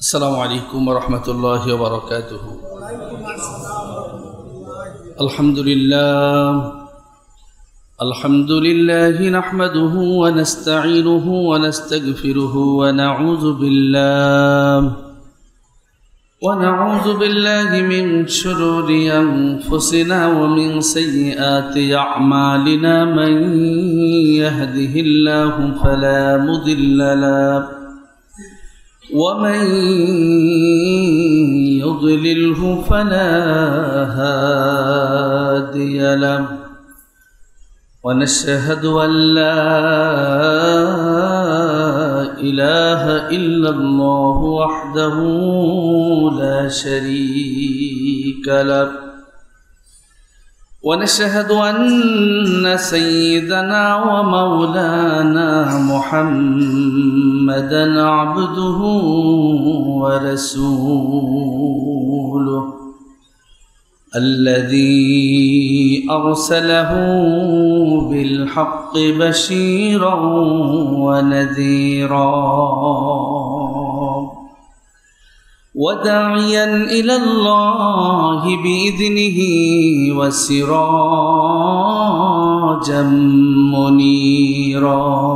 السلام عليكم ورحمة الله وبركاته. الحمد لله. الحمد لله نحمده ونستعينه ونستغفره ونعوذ بالله. ونعوذ بالله من شرور أنفسنا ومن سيئات أعمالنا. من يهده الله فلا مضل له. ومن يضلله فلا هادي له ونشهد أن لا إله إلا الله وحده لا شريك له ونشهد أن سيدنا ومولانا محمدا عبده ورسوله الذي أرسله بالحق بشيرا ونذيرا. وداعيا إلى الله بإذنه وسراجا منيرا.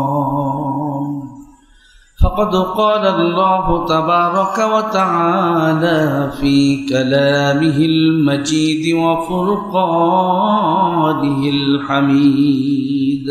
فقد قال الله تبارك وتعالى في كلامه المجيد وفرقانه الحميد.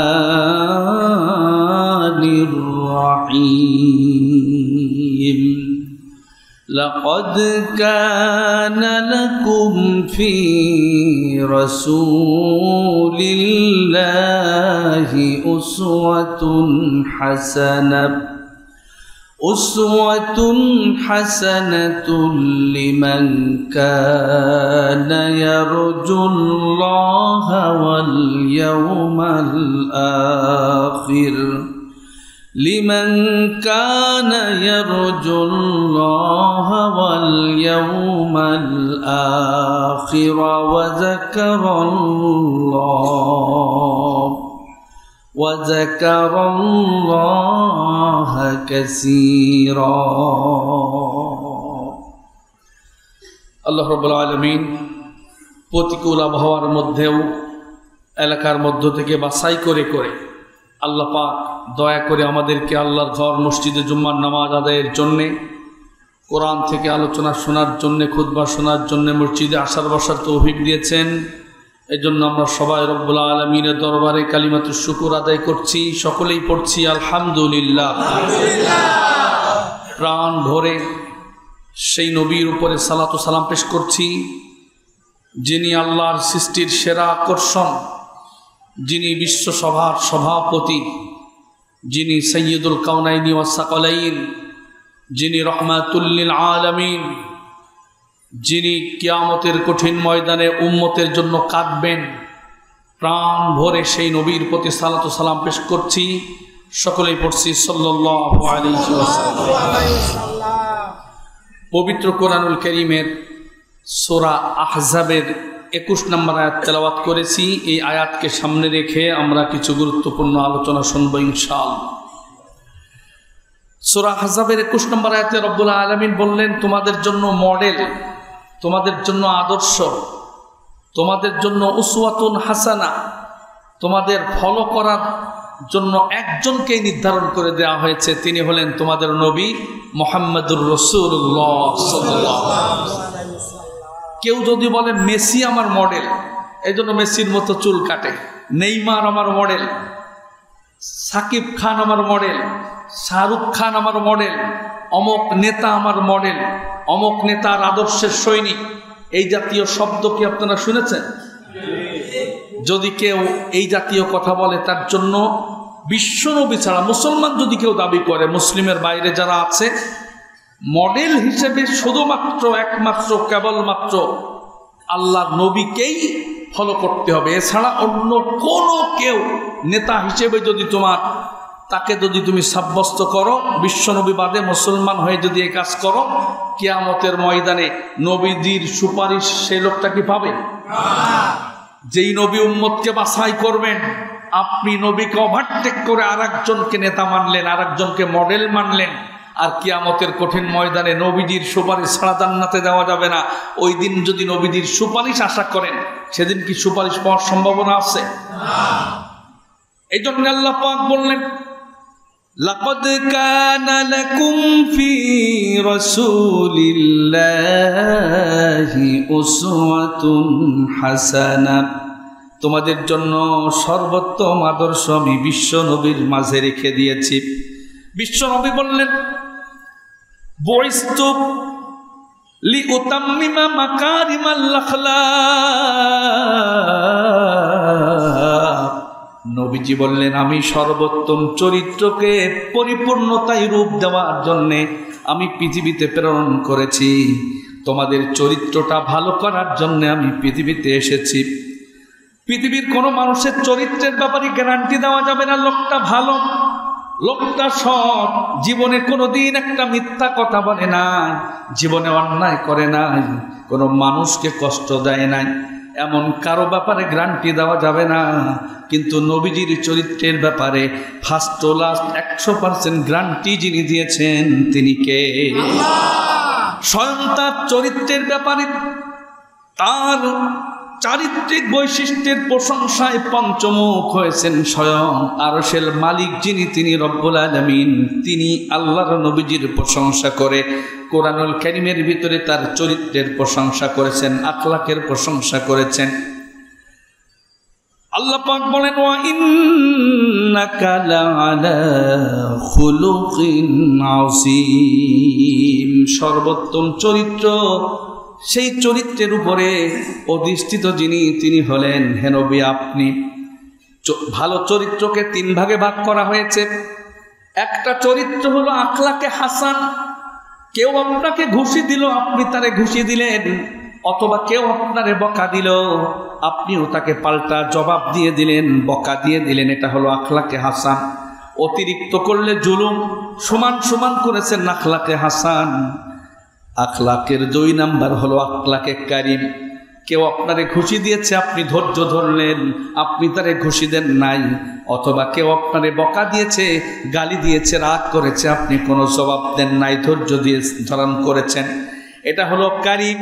لقد كان لكم في رسول الله أسوة حسنة أسوة حسنة لمن كان يرجو الله واليوم الآخر. لمن كان يرجو الله واليوم الآخر وذكر الله وذكر الله كثيرا আল্লাহ রব্বুল আলমিন প্রতিকূল আবহাওয়ার মধ্যেও এলাকার মধ্য থেকে বাছাই করে করে আল্লাহ পাক দয়া করে আমাদেরকে আল্লাহর ঘর মসজিদে জুম্মার নামাজ আদায়ের জন্যে, কোরআন থেকে আলোচনা শোনার জন্যে খুদ্া শোনার জন্যে মসজিদে আসার বসার তৌফিক দিয়েছেন। এজন্য আমরা সবাই রব্বুল আলমিনের দরবারে কালিমাতুর শুকুর আদায় করছি, সকলেই পড়ছি আলহামদুলিল্লাহ। প্রাণ ভরে সেই নবীর উপরে সালাতু সালাম পেশ করছি, যিনি আল্লাহর সৃষ্টির সেরা আকর্ষণ। যিনি বিশ্বসভার সভাপতি, যিনি সৈয়দুল কাউনাইনি ওয়াসাকলাইন যিনি রহমাতুল্লিল আলমিন, যিনি কিয়ামতের কঠিন ময়দানে উম্মতের জন্য কাঁদবেন, প্রাণ ভরে সেই নবীর প্রতি সালাত সালাম পেশ করছি। সকলেই পড়ছি পবিত্র কোরআনুল করিমের সোরা আহজাবের একুশ নম্বর আয়াত তেলাওয়াত করেছি। এই আয়াতকে সামনে রেখে আমরা কিছু গুরুত্বপূর্ণ আলোচনা শুনব ইনশাল সোরা হাজাবের একুশ নম্বর আয়াতে রব্বুল্লাহ আলমিন বললেন, তোমাদের জন্য মডেল, তোমাদের জন্য আদর্শ, তোমাদের জন্য উসওয়াতুন হাসানা, তোমাদের ফলো করার জন্য একজনকেই নির্ধারণ করে দেওয়া হয়েছে। তিনি হলেন তোমাদের নবী মোহাম্মদুর রসুল্লাহ কেউ যদি বলে, মেসি আমার মডেল এই জন্য মেসির মতো চুল কাটে। নেইমার আমার মডেল সাকিব খান আমার মডেল শাহরুখ খান আমার মডেল অমক নেতা আমার মডেল অমক নেতার আদর্শের সৈনিক। এই জাতীয় শব্দ কি আপনারা শুনেছেন? যদি কেউ এই জাতীয় কথা বলে, তার জন্য বিশ্বনবী ছাড়া মুসলমান যদি কেউ দাবি করে, মুসলিমের বাইরে যারা আছে মডেল হিসেবে শুধুমাত্র একমাত্র, কেবলমাত্র আল্লাহ নবীকেই ফলো করতে হবে। এছাড়া অন্য কোনো কেউ নেতা হিসেবে যদি তোমার, তাকে যদি তুমি সাব্যস্ত করো, বিশ্বনবী বাদে মুসলমান হয়ে যদি এই কাজ করো, কিয়ামতের ময়দানে নবীজির সুপারিশ সেই লোকটা কি পাবে? যেই নবী উম্মতকে বাছাই করবেন, আপনি নবীকে ওভারটেক করে আর একজনকে নেতা মানলেন আর একজনকে মডেল মানলেন। আর কিয়ামতের কঠিন ময়দানে নবীজির সুপারিশ ছাড়া জান্নাতে দেওয়া যাবে না ওই দিন যদি নবীজির সুপারিশ আশা করেন সেদিন কি সুপারিশ পাওয়ার সম্ভাবনা আছে এই জন্য আল্লাহ পাক বললেন لقد كان لكم في رسول الله أسوة حسنة তোমাদের জন্য সর্বোত্তম আদর্শ আমি বিশ্ব নবীর মাঝে রেখে দিয়েছি বিশ্ব নবী বললেন বইস্তু লি উতাম্মিমা মাকারিমাল নবীজি বললেন, আমি সর্বোত্তম চরিত্রকে পরিপূর্ণতায় রূপ দেওয়ার জন্যে আমি পৃথিবীতে প্রেরণ করেছি। তোমাদের চরিত্রটা ভালো করার জন্যে আমি পৃথিবীতে এসেছি। পৃথিবীর কোনো মানুষের চরিত্রের ব্যাপারে গ্যারান্টি দেওয়া যাবে না, লোকটা ভালো। লোকটা সৎ জীবনে কোনো দিন একটা মিথ্যা কথা বলে নাই জীবনে অন্যায় করে নাই কোনো মানুষকে কষ্ট দেয় নাই এমন কারও ব্যাপারে গ্যারান্টি দেওয়া যাবে না। কিন্তু নবীজির চরিত্রের ব্যাপারে ফার্স্ট লাস্ট একশো পার্সেন্ট গ্যারান্টি যিনি দিয়েছেন তিনি কে? স্বয়ং তার চরিত্রের ব্যাপারে তার চারিত্রিক বৈশিষ্ট্যের প্রশংসায় পঞ্চমুখ হয়েছেন স্বয়ং আরশের মালিক যিনি তিনি রব্বুল আলমিন। তিনি আল্লাহর নবীজির প্রশংসা করে, কোরআনুল ক্যারিমের ভিতরে তার চরিত্রের প্রশংসা করেছেন, আখলাকের প্রশংসা করেছেন। আল্লাহ পাক বলেন, ওয়া ইন্নাকা সর্বোত্তম চরিত্র সেই চরিত্রের উপরে অধিষ্ঠিত যিনি, তিনি হলেন হেনবি আপনি। ভালো চরিত্রকে তিন ভাগে ভাগ করা হয়েছে। একটা চরিত্র হলো আখলাকে হাসান। কেউ আপনাকে ঘুষি দিল, আপনি তারে ঘুষি দিলেন। অথবা কেউ আপনারে বকা দিল, আপনিও তাকে পাল্টা জবাব দিয়ে দিলেন, বকা দিয়ে দিলেন। এটা হলো আখলাকে হাসান। অতিরিক্ত করলে জুলুম, সমান সমান করেছেন আখলাকে হাসান। আখলাকের দুই নাম্বার হলো আখলাকে কারিম। কেউ আপনারে ঘুষি দিয়েছে, আপনি ধৈর্য ধরলেন, আপনি তারে ঘুষি দেন নাই। অথবা কেউ আপনারে বকা দিয়েছে, গালি দিয়েছে, রাগ করেছে, আপনি কোনো জবাব দেন নাই, ধৈর্য দিয়ে ধারণ করেছেন। এটা হলো কারিম।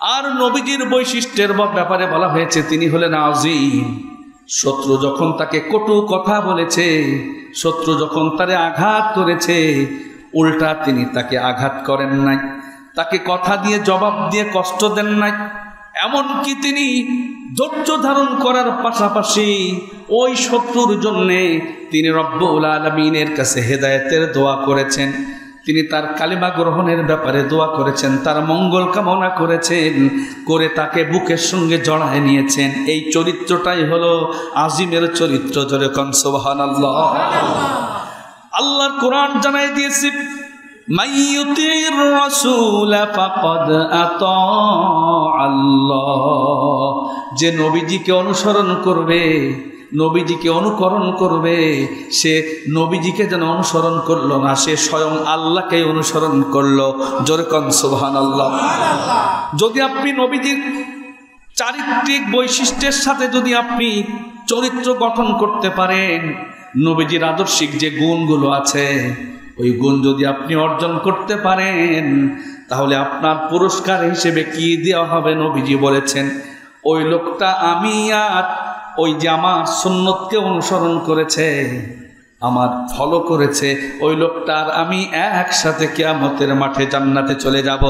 আর নবীজির বৈশিষ্ট্যের ব্যাপারে বলা হয়েছে, তিনি হলেন আজিম। শত্রু যখন তাকে কটু কথা বলেছে, শত্রু যখন তারে আঘাত করেছে, উল্টা তিনি তাকে আঘাত করেন নাই। তাকে কথা দিয়ে জবাব দিয়ে কষ্ট দেন নাই। এমনকি তিনি ধৈর্য ধারণ করার পাশাপাশি ওই শত্রুর জন্যে তিনি রব্বুল আলমিনের কাছে হেদায়তের দোয়া করেছেন। তিনি তার কালিমা গ্রহণের ব্যাপারে দোয়া করেছেন তার মঙ্গল কামনা করেছেন করে তাকে বুকের সঙ্গে জড়ায় নিয়েছেন। এই চরিত্রটাই হলো আজিমের চরিত্র জোরে কনসবাহান আল্লাহ আল্লাহর কোরআন জানাই দিয়েছি মাইয়ুতির রাসূল আতা আল্লাহ যে নবীজিকে অনুসরণ করবে, নবীজিকে অনুকরণ করবে, সে নবীজিকে যেন অনুসরণ করল না, সে স্বয়ং আল্লাহকে অনুসরণ করল। জোরকন সুবহান আল্লাহ যদি আপনি নবীজির চারিত্রিক বৈশিষ্ট্যের সাথে যদি আপনি চরিত্র গঠন করতে পারেন, নবীজির আদর্শিক যে গুণগুলো আছে ওই গুণ যদি আপনি অর্জন করতে পারেন, তাহলে আপনার পুরস্কার হিসেবে কি দেওয়া হবে নবীজি বলেছেন, ওই লোকটা আমি আর ওই যে আমার সুন্নতকে অনুসরণ করেছে, আমার ফলো করেছে, ওই লোকটার আমি একসাথে কেয়ামতের মাঠে জান্নাতে চলে যাব।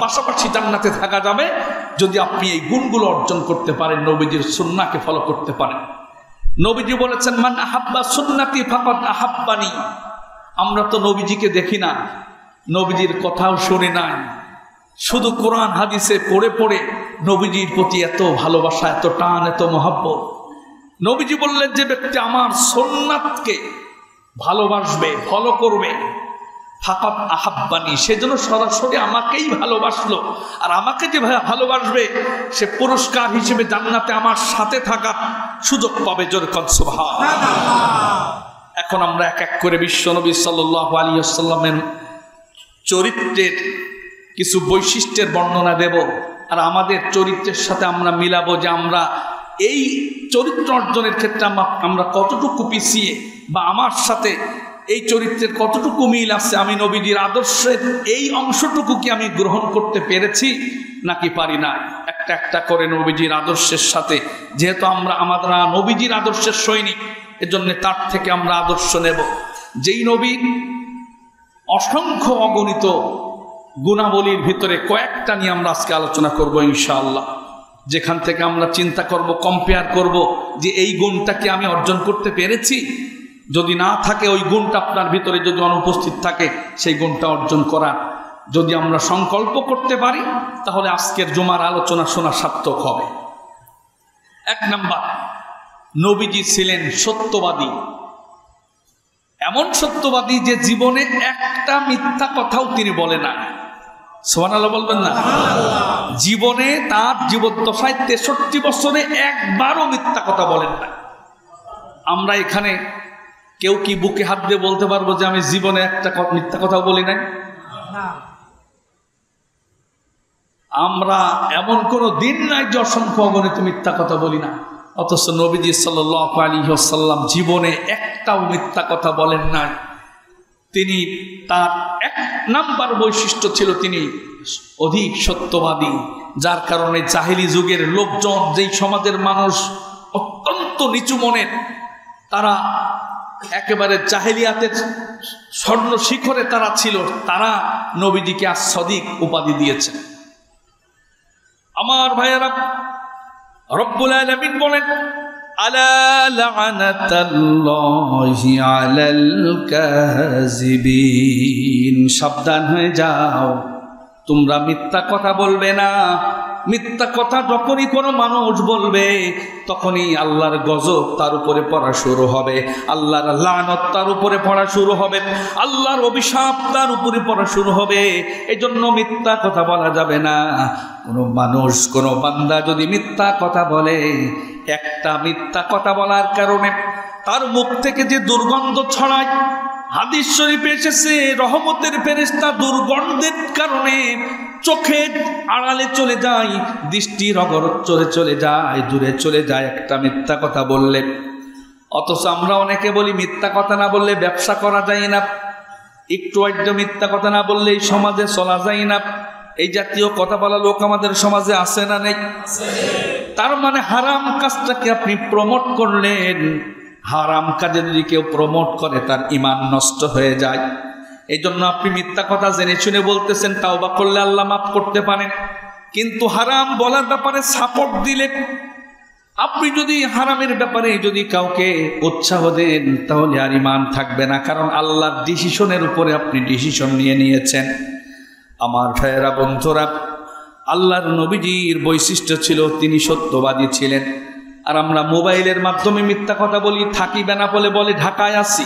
পাশাপাশি জান্নাতে থাকা যাবে, যদি আপনি এই গুণগুলো অর্জন করতে পারেন, নবীজির সুন্নাকে ফলো করতে পারেন। নবীজি বলেছেন, মান আহাব্বা সুন্নাতি ফাকাদ আহাব্বানি। আমরা তো নবীজিকে দেখি না। নবীজির কথাও শুনি নাই। শুধু কোরআন হাদিসে পড়ে পড়ে নবীজির প্রতি এত ভালোবাসা, এত টান, এত মহাব্বত। নবীজি বললেন, যে ব্যক্তি আমার সোননাথকে ভালোবাসবে, ফলো করবে, ফাকাত আহাব্বানি সেজন্য সরাসরি আমাকেই ভালোবাসলো। আর আমাকে যে ভালোবাসবে, সে পুরস্কার হিসেবে জান্নাতে আমার সাথে থাকার সুযোগ পাবে জোর কনসভা এখন আমরা এক এক করে বিশ্বনবী সাল্লাহ আলী আসাল্লামের চরিত্রের কিছু বৈশিষ্ট্যের বর্ণনা দেব আর আমাদের চরিত্রের সাথে আমরা মিলাবো যে আমরা এই চরিত্র অর্জনের ক্ষেত্রে আমরা কতটুকু পিছিয়ে বা আমার সাথে এই চরিত্রের কতটুকু মিল আছে, আমি নবীজির আদর্শের এই অংশটুকু কি আমি গ্রহণ করতে পেরেছি নাকি পারি না? একটা একটা করে নবীজির আদর্শের সাথে, যেহেতু আমরা আমরা নবীজির আদর্শের সৈনিক এজন্য তার থেকে আমরা আদর্শ নেব। যেই নবী অসংখ্য অগণিত গুণাবলীর ভিতরে কয়েকটা নিয়ে আমরা আজকে আলোচনা করব ইনশাআল্লাহ। যেখান থেকে আমরা চিন্তা করব কম্পেয়ার করব যে এই গুণটাকে আমি অর্জন করতে পেরেছি? যদি না থাকে, ওই গুণটা আপনার ভিতরে যদি অনুপস্থিত থাকে, সেই গুণটা অর্জন করা। যদি আমরা সংকল্প করতে পারি, তাহলে আজকের জমার আলোচনা শোনা সার্থক হবে। এক নাম্বার নবীজি ছিলেন সত্যবাদী। এমন সত্যবাদী যে জীবনে একটা মিথ্যা কথাও তিনি বলে না। সোহানাল্লাহ বলবেন না? জীবনে তার জীবদ্দশায় তেষট্টি বছরে একবারও মিথ্যা কথা বলেন না। আমরা এখানে কেউ কি বুকে হাত দিয়ে বলতে পারব যে আমি জীবনে একটা মিথ্যা কথাও বলি নাই? আমরা এমন কোনো দিন নাই যে অসংখ্য অগণিত মিথ্যা কথা বলি না। অথচ নবীজি সাল্লাহ আলী সাল্লাম জীবনে একটাও মিথ্যা কথা বলেন নাই। তিনি তার এক নাম্বার বৈশিষ্ট্য ছিল তিনি অধিক সত্যবাদী, যার কারণে জাহিলি যুগের লোকজন, যেই সমাজের মানুষ অত্যন্ত নিচু মনের, তারা একেবারে জাহেলিয়াতের স্বর্ণ শিখরে তারা ছিল, তারা নবীজিকে আর সদিক উপাধি দিয়েছেন। আমার ভাইয়েরা রব্বুল আলমিন বলেন সাবধান হয়ে যাও। তোমরা মিথ্যা কথা বলবে না। মিথ্যা কথা যখনই কোনো মানুষ বলবে, তখনই আল্লাহর গজব তার উপরে পড়া শুরু হবে। আল্লাহর লানত তার উপরে পড়া শুরু হবে। আল্লাহর অভিশাপ তার উপরে পড়া শুরু হবে। এই জন্য মিথ্যা কথা বলা যাবে না। কোনো মানুষ, কোনো বান্দা যদি মিথ্যা কথা বলে, একটা মিথ্যা কথা বলার কারণে তার মুখ থেকে যে দুর্গন্ধ ছড়ায়, হাদিস শরীফে এসেছে, রহমতের ফেরেস্তা দুর্গন্ধের কারণে চোখে আড়ালে চলে যায়, দৃষ্টির অগরত চলে চলে যায়, দূরে চলে যায় একটা মিথ্যা কথা বললে। অথচ আমরা অনেকে বলি, মিথ্যা কথা না বললে ব্যবসা করা যায় না। একটু আড্য মিথ্যা কথা না বললে এই সমাজে চলা যায় না। এই জাতীয় কথা বলা লোক আমাদের সমাজে আসে না নেই? তার মানে হারাম কাজটাকে আপনি প্রমোট করলেন। হারাম কাজে যদি কেউ প্রমোট করে, তার ইমান নষ্ট হয়ে যায়। এই জন্য আপনি মিথ্যা কথা জেনে শুনে বলতেছেন, তাও বা করলে আল্লাহ মাফ করতে পারেন। কিন্তু হারাম বলার ব্যাপারে সাপোর্ট দিলে আপনি যদি হারামের ব্যাপারে যদি কাউকে উৎসাহ দেন, তাহলে আর ইমান থাকবে না, কারণ আল্লাহর ডিসিশনের উপরে আপনি ডিসিশন নিয়ে নিয়েছেন। আমার ভাইয়েরা, বন্ধুরা, আল্লাহর নবীজির বৈশিষ্ট্য ছিল তিনি সত্যবাদী ছিলেন। আর আমরা মোবাইলের মাধ্যমে মিথ্যা কথা বলি, থাকি বেনাপলে বলে, ঢাকায় আছি।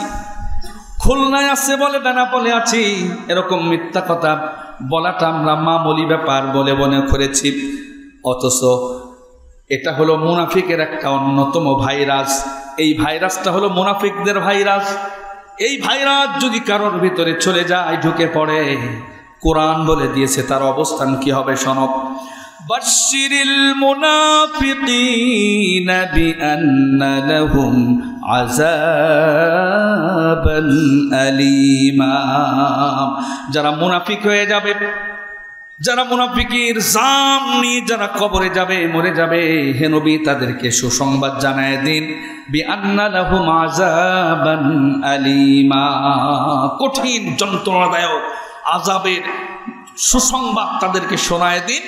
খুলনায় আছে বলে, বেনাপলে আছি। এরকম মিথ্যা কথা বলাটা আমরা মামলি ব্যাপার বলে মনে করেছি। অথচ এটা হলো মুনাফিকের একটা অন্যতম ভাইরাস। এই ভাইরাসটা হলো মুনাফিকদের ভাইরাস। এই ভাইরাস যদি কারোর ভিতরে চলে যায়, ঢুকে পড়ে কোরআন বলে দিয়েছে, তার অবস্থান কি হবে সনব বাশিরিল মুনাফিকিন বিআন্না লাহুম আলিমা। যারা মুনাফিক হয়ে যাবে, যারা মুনাফিকির জাম নিয়ে যারা কবরে যাবে, মরে যাবে হেনবি তাদেরকে সুসংবাদ জানায় দিন। আলিমা। কঠিন যন্ত্রণাদায়ক আজাবের সুসংবাদ তাদেরকে শোনায় দিন,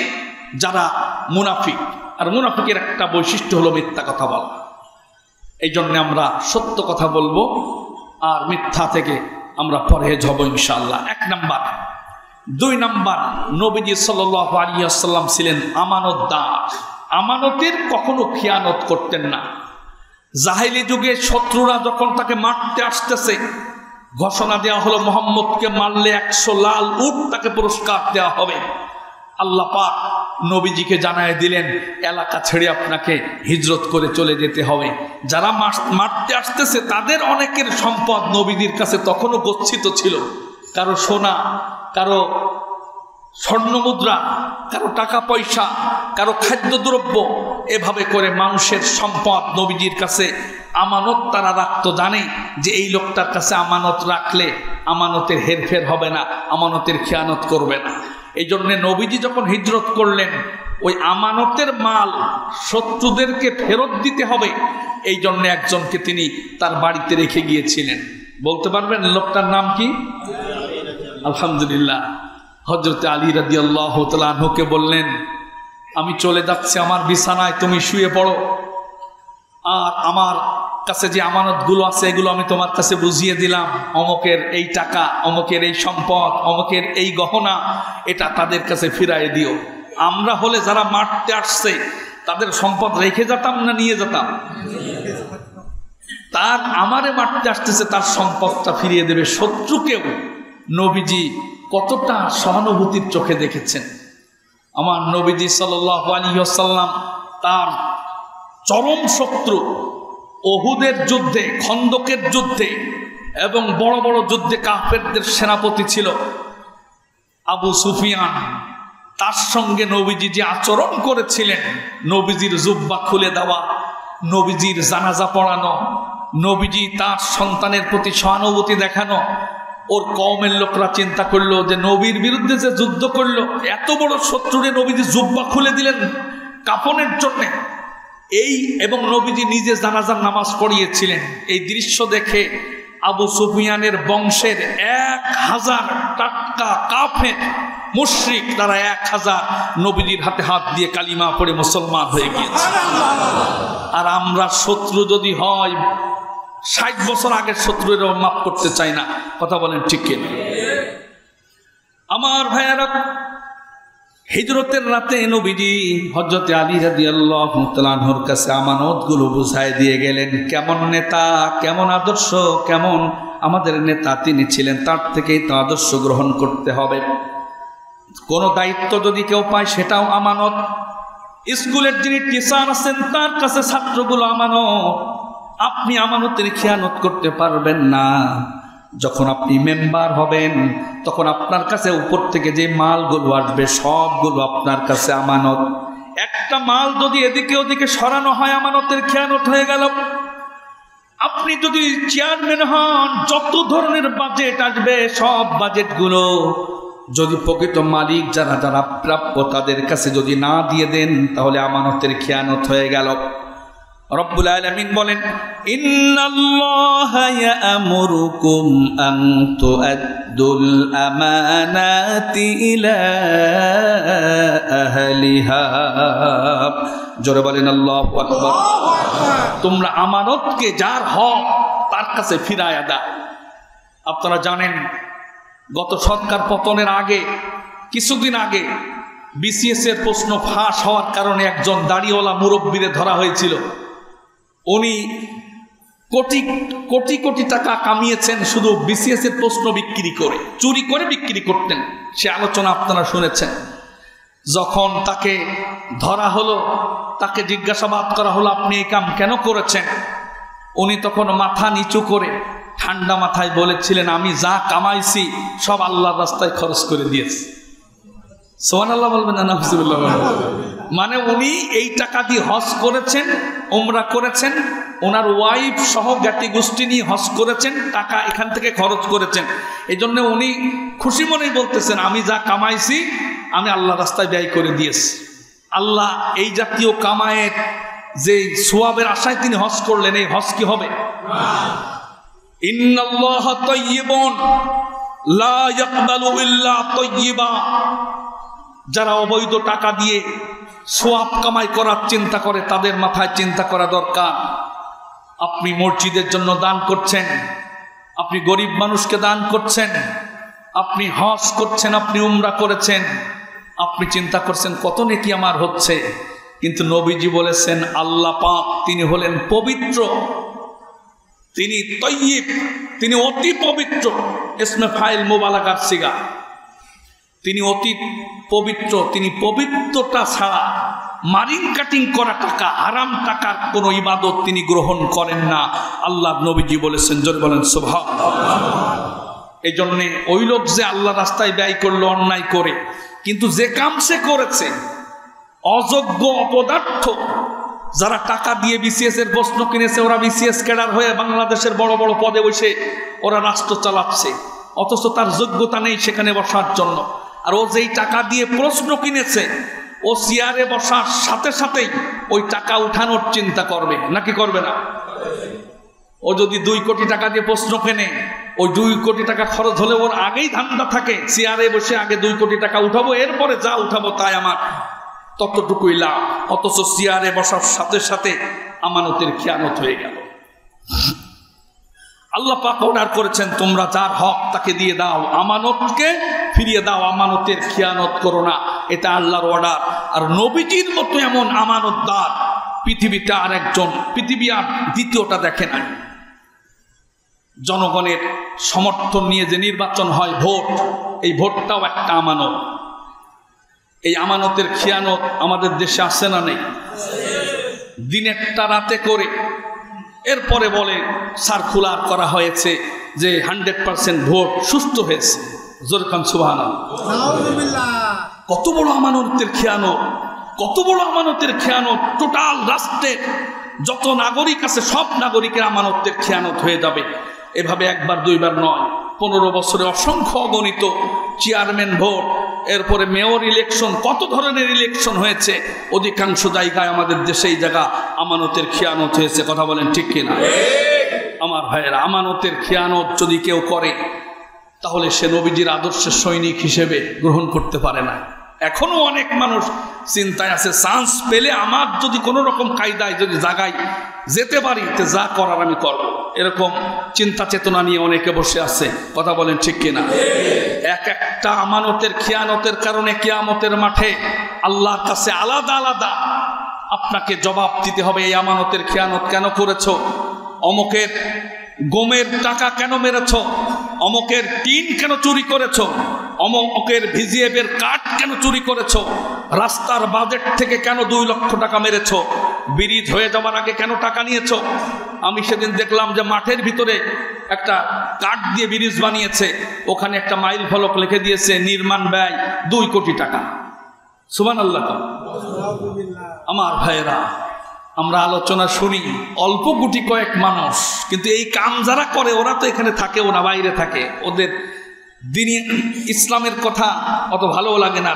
যারা মুনাফিক। আর মুনাফিকের একটা বৈশিষ্ট্য হলো মিথ্যা কথা বলা। এই জন্যে আমরা সত্য কথা বলব, আর মিথ্যা থেকে আমরা পরহেজ হব ইনশাল্লাহ এক নাম্বার। দুই নাম্বার, নবীজি সাল্লাম ছিলেন আমানত আমানতদার। আমানতের কখনো খিয়ানত করতেন না। জাহিলি যুগে শত্রুরা যখন তাকে মারতে আসতেছে ঘোষণা দেওয়া হলো, মোহাম্মদকে মারলে একশো লাল উট তাকে পুরস্কার দেওয়া হবে। আল্লাহ পাক নবীজিকে জানায় দিলেন, এলাকা ছেড়ে আপনাকে হিজরত করে চলে যেতে হবে। যারা মারতে আসতেছে, তাদের অনেকের সম্পদ নবীজির কাছে তখনও গচ্ছিত ছিল। কারও সোনা, কারও স্বর্ণমুদ্রা কারও টাকা পয়সা, কারও খাদ্যদ্রব্য এভাবে করে মানুষের সম্পদ নবীজির কাছে আমানত তারা রাখতো, জানে যে এই লোকটার কাছে আমানত রাখলে আমানতের হেরফের হবে না, আমানতের খেয়ানত করবে না। এই জন্যে নবীজি যখন হিজরত করলেন, ওই আমানতের মাল শত্রুদেরকে ফেরত দিতে হবে এই জন্য একজনকে তিনি তার বাড়িতে রেখে গিয়েছিলেন। বলতে পারবেন লোকটার নাম কি? আলহামদুলিল্লাহ। হজরত আলী রাদি আল্লাহ তালকে বললেন আমি চলে যাচ্ছি আমার বিছানায়, তুমি শুয়ে পড়ো। আর আমার কাছে যে আমানতগুলো আছে, এগুলো আমি তোমার কাছে বুঝিয়ে দিলাম। অমকের এই টাকা, অমকের এই সম্পদ, অমকের এই গহনা, এটা তাদের কাছে ফিরাই দিও। আমরা হলে যারা মারতে আসছে, তাদের সম্পদ রেখে যেতাম না নিয়ে যেতাম? তার আমারে মারতে আসতেছে, তার সম্পদটা ফিরিয়ে দেবে শত্রুকেও নবীজি কতটা সহানুভূতির চোখে দেখেছেন। আমার নবীজি আলিয়াল্লাম তার চরম শত্রু অহুদের যুদ্ধে, খন্দকের যুদ্ধে এবং বড় বড় যুদ্ধে কাফেরদের সেনাপতি ছিল আবু সুফিয়ান। তার সঙ্গে নবীজি যে আচরণ করেছিলেন, নবীজির জুব্বা খুলে দেওয়া, নবীজির জানাজা পড়ানো, নবীজি তার সন্তানের প্রতি সহানুভূতি দেখানো ওর কমের লোকরা চিন্তা করল যে নবীর বিরুদ্ধে যে যুদ্ধ করল, এত বড় শত্রুরে নবীজি জুব্বা খুলে দিলেন কাপনের জন্যে। এই এবং নবীজি নিজে জানাজার নামাজ পড়িয়েছিলেন। এই দৃশ্য দেখে আবু সুফিয়ানের বংশের এক হাজার টাটকা কাফের মুশ্রিক, তারা এক হাজার নবীজির হাতে হাত দিয়ে কালিমা পড়ে মুসলমান হয়ে গিয়েছে। আর আমরা শত্রু যদি হয় ষাট বছর আগের শত্রুর মাফ করতে চায় না। কথা বলেন ঠিক কিনা? আমার ভাইয়ারা, হিজরতের রাতে নবীজি হজরতে আলী রাদি আল্লাহর কাছে আমানতগুলো বুঝাই দিয়ে গেলেন, কেমন নেতা, কেমন আদর্শ, কেমন আমাদের নেতা তিনি ছিলেন, তার থেকেই তো আদর্শ গ্রহণ করতে হবে। কোনো দায়িত্ব যদি কেউ পায় সেটাও আমানত। স্কুলের যিনি টিচার আছেন, তার কাছে ছাত্রগুলো আমানত। আপনি আমানতের খেয়ানত করতে পারবেন না। যখন আপনি মেম্বার হবেন, তখন আপনার কাছে উপর থেকে যে মালগুলো আসবে, সবগুলো আপনার কাছে আমানত। একটা মাল যদি এদিকে ওদিকে সরানো হয়, আমানতের খেয়ানত হয়ে গেল। আপনি যদি চেয়ারম্যান হন, যত ধরনের বাজেট আসবে, সব বাজেটগুলো যদি প্রকৃত মালিক যারা যারা প্রাপ্য তাদের কাছে যদি না দিয়ে দেন, তাহলে আমানতের খেয়ানত হয়ে গেল। রব্বুল আলামিন বলেন জোরে বলেন তোমরা আমানতকে যার হক, তার কাছে ফিরায়া দাও। আপনারা জানেন, গত সরকার পতনের আগে, কিছুদিন আগে বিসিএস এর প্রশ্ন ফাঁস হওয়ার কারণে একজন দাড়িওয়ালা মুরব্বীরে ধরা হয়েছিল। উনি কোটি কোটি কোটি টাকা কামিয়েছেন শুধু বিসিএস এর প্রশ্ন বিক্রি করে, চুরি করে বিক্রি করতেন। সে আলোচনা আপনারা শুনেছেন। যখন তাকে ধরা হলো, তাকে জিজ্ঞাসাবাদ করা হলো, আপনি এই কাম কেন করেছেন? উনি তখন মাথা নিচু করে ঠান্ডা মাথায় বলেছিলেন, আমি যা কামাইছি, সব আল্লাহর রাস্তায় খরচ করে দিয়েছি। সোহান বলবেন না নাফসিবুল্লাহ মানে উনি এই টাকা দিয়ে হজ করেছেন ওমরা করেছেন ওনার ওয়াইফ সহ জ্ঞাতি গোষ্ঠী নিয়ে হজ করেছেন, টাকা এখান থেকে খরচ করেছেন। এই জন্য উনি খুশি মনেই বলতেছেন, আমি যা কামাইছি, আমি আল্লাহ রাস্তায় ব্যয় করে দিয়েছি। আল্লাহ এই জাতীয় কামায়ের যে সোয়াবের আশায় তিনি হজ করলেন, এই হজ কি হবে? ইন্নাল্লাহ লা যারা অবৈধ টাকা দিয়ে সোয়াব কামাই করার চিন্তা করে, তাদের মাথায় চিন্তা করা দরকার। আপনি মসজিদের জন্য দান করছেন, আপনি গরিব মানুষকে দান করছেন, আপনি হজ করছেন, আপনি উমরা করেছেন, আপনি চিন্তা করছেন, কত নেকি আমার হচ্ছে। কিন্তু নবীজি বলেছেন, আল্লাহ পাক তিনি হলেন পবিত্র, তিনি তৈয়ব, তিনি অতি পবিত্র। ইসমে ফাইল মোবালাকার সিগা। তিনি অতি পবিত্র, তিনি পবিত্রতা ছাড়া মারিং কাটিং করা টাকা আরাম টাকার কোনো ইবাদত তিনি গ্রহণ করেন না। আল্লাহ নবীজি বলেছেন, জোর বলেন স্বভাব এই জন্যে ওই লোক যে আল্লাহ রাস্তায় ব্যয় করল, অন্যায় করে, কিন্তু যে কাম সে করেছে, অযোগ্য অপদার্থ, যারা টাকা দিয়ে বিসিএস এর প্রশ্ন কিনেছে, ওরা বিসিএস ক্যাডার হয়ে বাংলাদেশের বড় বড় পদে বসে ওরা রাষ্ট্র চালাচ্ছে, অথচ তার যোগ্যতা নেই সেখানে বসার জন্য। আর ও যেই টাকা দিয়ে প্রশ্ন কিনেছে, ও চেয়ারে বসার সাথে সাথেই ওই টাকা উঠানোর চিন্তা করবে, নাকি করবে না? ও যদি দুই কোটি টাকা দিয়ে প্রশ্ন কেনে, ওই দুই কোটি টাকা খরচ হলে ওর আগেই ধান্দা থাকে, চেয়ারে বসে আগে দুই কোটি টাকা উঠাবো, এরপরে যা উঠাবো তাই আমার। ততটুকুই লাভ, অথচ চেয়ারে বসার সাথে সাথে আমানতের খেয়ানত হয়ে গেল। আল্লাহ পাক অর্ডার করেছেন, তোমরা যার হক তাকে দিয়ে দাও। আমানতকে ফিরিয়ে দাও। আমানতের খেয়ানত করো না। এটা আল্লাহর অর্ডার। আর নবীজির মতো এমন আমানতদার পৃথিবীতে আর একজন পৃথিবী আর দ্বিতীয়টা দেখে নাই। জনগণের সমর্থন নিয়ে যে নির্বাচন হয় ভোট, এই ভোটটাও একটা আমানত। এই আমানতের খেয়ানত আমাদের দেশে আসে না নেই? দিনেরটা রাতে করে এরপরে বলে সার্কুলার করা হয়েছে যে হান্ড্রেড পার্সেন্ট ভোট সুস্থ হয়েছে। জোরখান সুবাহান কত বড় আমানতের খেয়ানত কত বড় আমানতের খেয়ানত টোটাল রাষ্ট্রের যত নাগরিক আছে সব নাগরিকের আমানতের খেয়ানত হয়ে যাবে। এভাবে একবার দুইবার নয়। পনেরো বছরে অসংখ্য অগণিত চেয়ারম্যান ভোট, এরপরে মেয়র ইলেকশন, কত ধরনের ইলেকশন হয়েছে, অধিকাংশ জায়গায় আমাদের দেশে এই জায়গা আমানতের খেয়ানত হয়েছে, কথা বলেন ঠিক কিনা? আমার ভাইয়ের, আমানতের খেয়ানত যদি কেউ করে, তাহলে সে নবীজির আদর্শের সৈনিক হিসেবে গ্রহণ করতে পারে না। এখনও অনেক মানুষ চিন্তায় আছে চান্স পেলে আমার যদি কোনো রকম কায়দায় যদি জাগাই যেতে পারি, তো যা করার আমি করব। এরকম চিন্তা চেতনা নিয়ে অনেকে বসে আছে। কথা বলেন ঠিক কিনা? এক একটা আমানতের, খেয়ানতের কারণে কেয়ামতের মাঠে আল্লাহর কাছে আলাদা আলাদা আপনাকে জবাব দিতে হবে, এই আমানতের খেয়ানত কেন করেছ? অমকের গমের টাকা কেন মেরেছ? অমকের টিন কেন চুরি করেছ? অমকের ভিজিএফের কাঠ কেন চুরি করেছ? রাস্তার বাজেট থেকে কেন দুই লক্ষ টাকা মেরেছ? ব্রিজ হয়ে যাওয়ার আগে কেন টাকা নিয়েছ? আমি সেদিন দেখলাম যে মাঠের ভিতরে একটা কাঠ দিয়ে ব্রিজ বানিয়েছে। ওখানে একটা মাইল ফলক লিখে দিয়েছে, নির্মাণ ব্যয় দুই কোটি টাকা। সুবান আল্লাহ আমার ভাইয়েরা, আমরা আলোচনা শুনি, অল্প গুটি কয়েক মানুষ, কিন্তু এই কাম যারা করে, ওরা তো এখানে থাকে ওরা বাইরে থাকে। ওদের দিনই ইসলামের কথা অত ভালো লাগে না,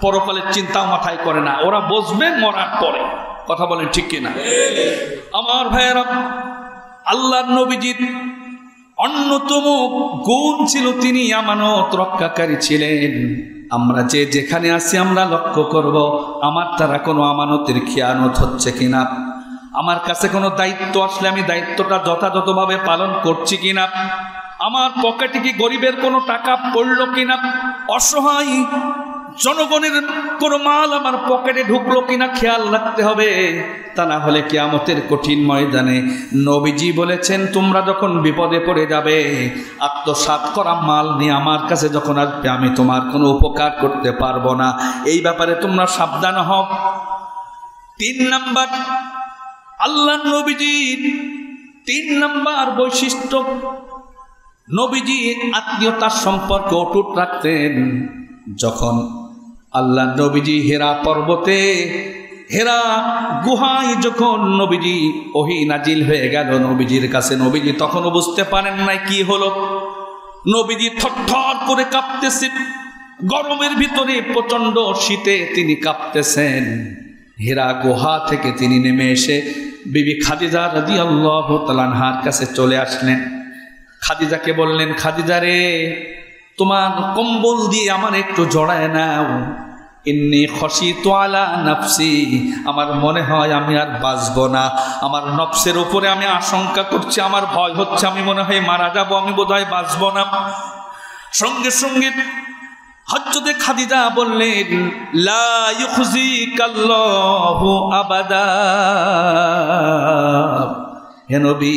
পরকালের চিন্তাও মাথায় করে না। ওরা বসবে, মরার পরে। কথা বলেন ঠিক কিনা? আমার ভাইয়েরা আল্লাহ নবীজিৎ অন্যতম গুণ ছিল তিনি আমানত রক্ষাকারী ছিলেন। আমরা যে যেখানে আছি, আমরা লক্ষ্য করব, আমার দ্বারা কোনো আমানতের খেয়ানত হচ্ছে কিনা? আমার কাছে কোনো দায়িত্ব আসলে আমি দায়িত্বটা যথাযথভাবে পালন করছি কিনা? আমার পকেটে কি গরিবের কোনো টাকা পড়ল কিনা? অসহায় জনগণের কোনো মাল আমার পকেটে ঢুকলো কিনা খেয়াল রাখতে হবে। তা না হলে কেয়ামতের কঠিন ময়দানে নবীজি বলেছেন, তোমরা যখন বিপদে পড়ে যাবে আত্মসাত করা মাল নিয়ে আমার কাছে যখন আসবে, আমি তোমার কোনো উপকার করতে পারব না। এই ব্যাপারে তোমরা সাবধান হও। তিন নাম্বার আল্লাহ নবীজির তিন নাম্বার বৈশিষ্ট্য নবীজি আত্মীয়তার সম্পর্ক অটুট রাখতেন। যখন আল্লাহ নবীজি হেরা পর্বতে, হেরা গুহায় যখন নবীজি ওহি নাজিল হয়ে গেল, নবীজির কাছে নবীজি তখনও বুঝতে পারেন নাই কি হলো। নবীজি থরথর করে কাঁপতেছে। গরমের ভিতরে প্রচণ্ড শীতে তিনি কাঁপতেছেন। হেরা গুহা থেকে তিনি নেমে এসে বিবি খাদিজা রাজি আল্লাহ তালানহার কাছে চলে আসলেন। খাদিজাকে বললেন, খাদিজা রে, তোমার কম্বল দিয়ে আমার একটু জড়ায় নাও। এমনি খসি তোয়ালা নাফসি, আমার মনে হয় আমি আর বাঁচব না। আমার নফসের উপরে আমি আশঙ্কা করছি, আমার ভয় হচ্ছে, আমি মনে হয় মারা যাব, আমি বোধ হয় বাঁচব না। সঙ্গে সঙ্গে হজ্জতে খাদিজা বললেন, লা ইউখজিকাল্লাহু আবাদা। হে নবী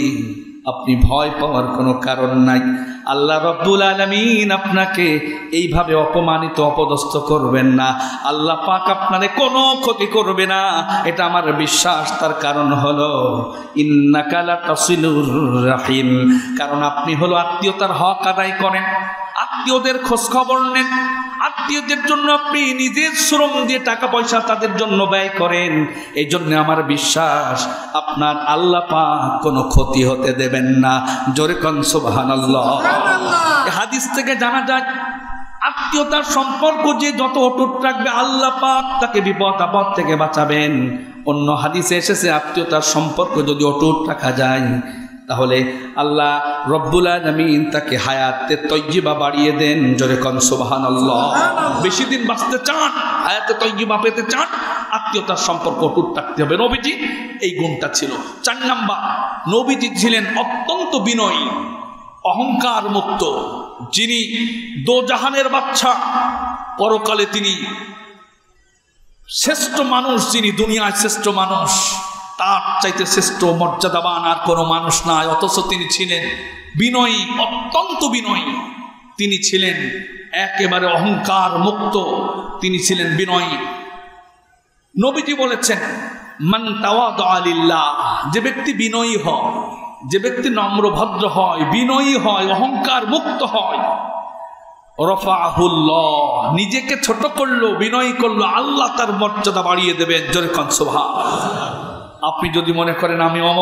আপনি ভয় পাওয়ার কোনো কারণ নাই। আল্লাহ রব্বুল আলমিন আপনাকে এইভাবে অপমানিত, অপদস্থ করবেন না। আল্লাহ পাক আপনারে কোনো ক্ষতি করবে না। এটা আমার বিশ্বাস, তার কারণ হলো ইন্নাকালা তসিলুর রাহিম। কারণ আপনি হলো আত্মীয়তার হক আদায় করেন। আত্মীয়দের খোঁজ খবর নেন। আত্মীয়দের জন্য আপনি নিজের শ্রম দিয়ে টাকা পয়সা তাদের জন্য ব্যয় করেন। এই জন্য আমার বিশ্বাস আপনার আল্লাহ পাক কোনো ক্ষতি হতে দেবেন না। জোরে কন হাদিস থেকে জানা যায় আত্মীয়তার সম্পর্ক যে যত অটুট রাখবে আল্লাহ পাক তাকে বিপদ আপদ থেকে বাঁচাবেন। অন্য হাদিসে এসেছে আত্মীয়তার সম্পর্ক যদি অটুট রাখা যায় তাহলে আল্লাহ রব্বুল আলমিন তাকে হায়াতে তৈজিবা বাড়িয়ে দেন। জোরে কন সুবাহান আল্লাহ বেশি দিন বাঁচতে চান হায়াতে তৈজিবা পেতে চান আত্মীয়তার সম্পর্ক অটুট থাকতে হবে। নবীজি এই গুণটা ছিল। চার নাম্বার নবীজি ছিলেন অত্যন্ত বিনয়ী অহংকার মুক্ত। যিনি দোজাহানের বাচ্চা পরকালে তিনি শ্রেষ্ঠ মানুষ যিনি দুনিয়ায় শ্রেষ্ঠ মানুষ। তার চাইতে শ্রেষ্ঠ মর্যাদাবান আর কোনো মানুষ নাই, অথচ তিনি ছিলেন বিনয়ী, অত্যন্ত বিনয়ী। তিনি ছিলেন একেবারে অহংকার মুক্ত, তিনি ছিলেন বিনয়ী। নবীজি বলেছেন, মান আলিল্লাহ যে ব্যক্তি বিনয়ী হয়, যে ব্যক্তি নম্র ভদ্র হয়, বিনয়ী হয়, অহংকার মুক্ত হয়। নিজেকে ছোট করল, বিনয়ী করল, আল্লাহ তার মর্যাদা বাড়িয়ে দেবেন। জোরে কনসভা আপনি যদি মনে করেন আমি অম,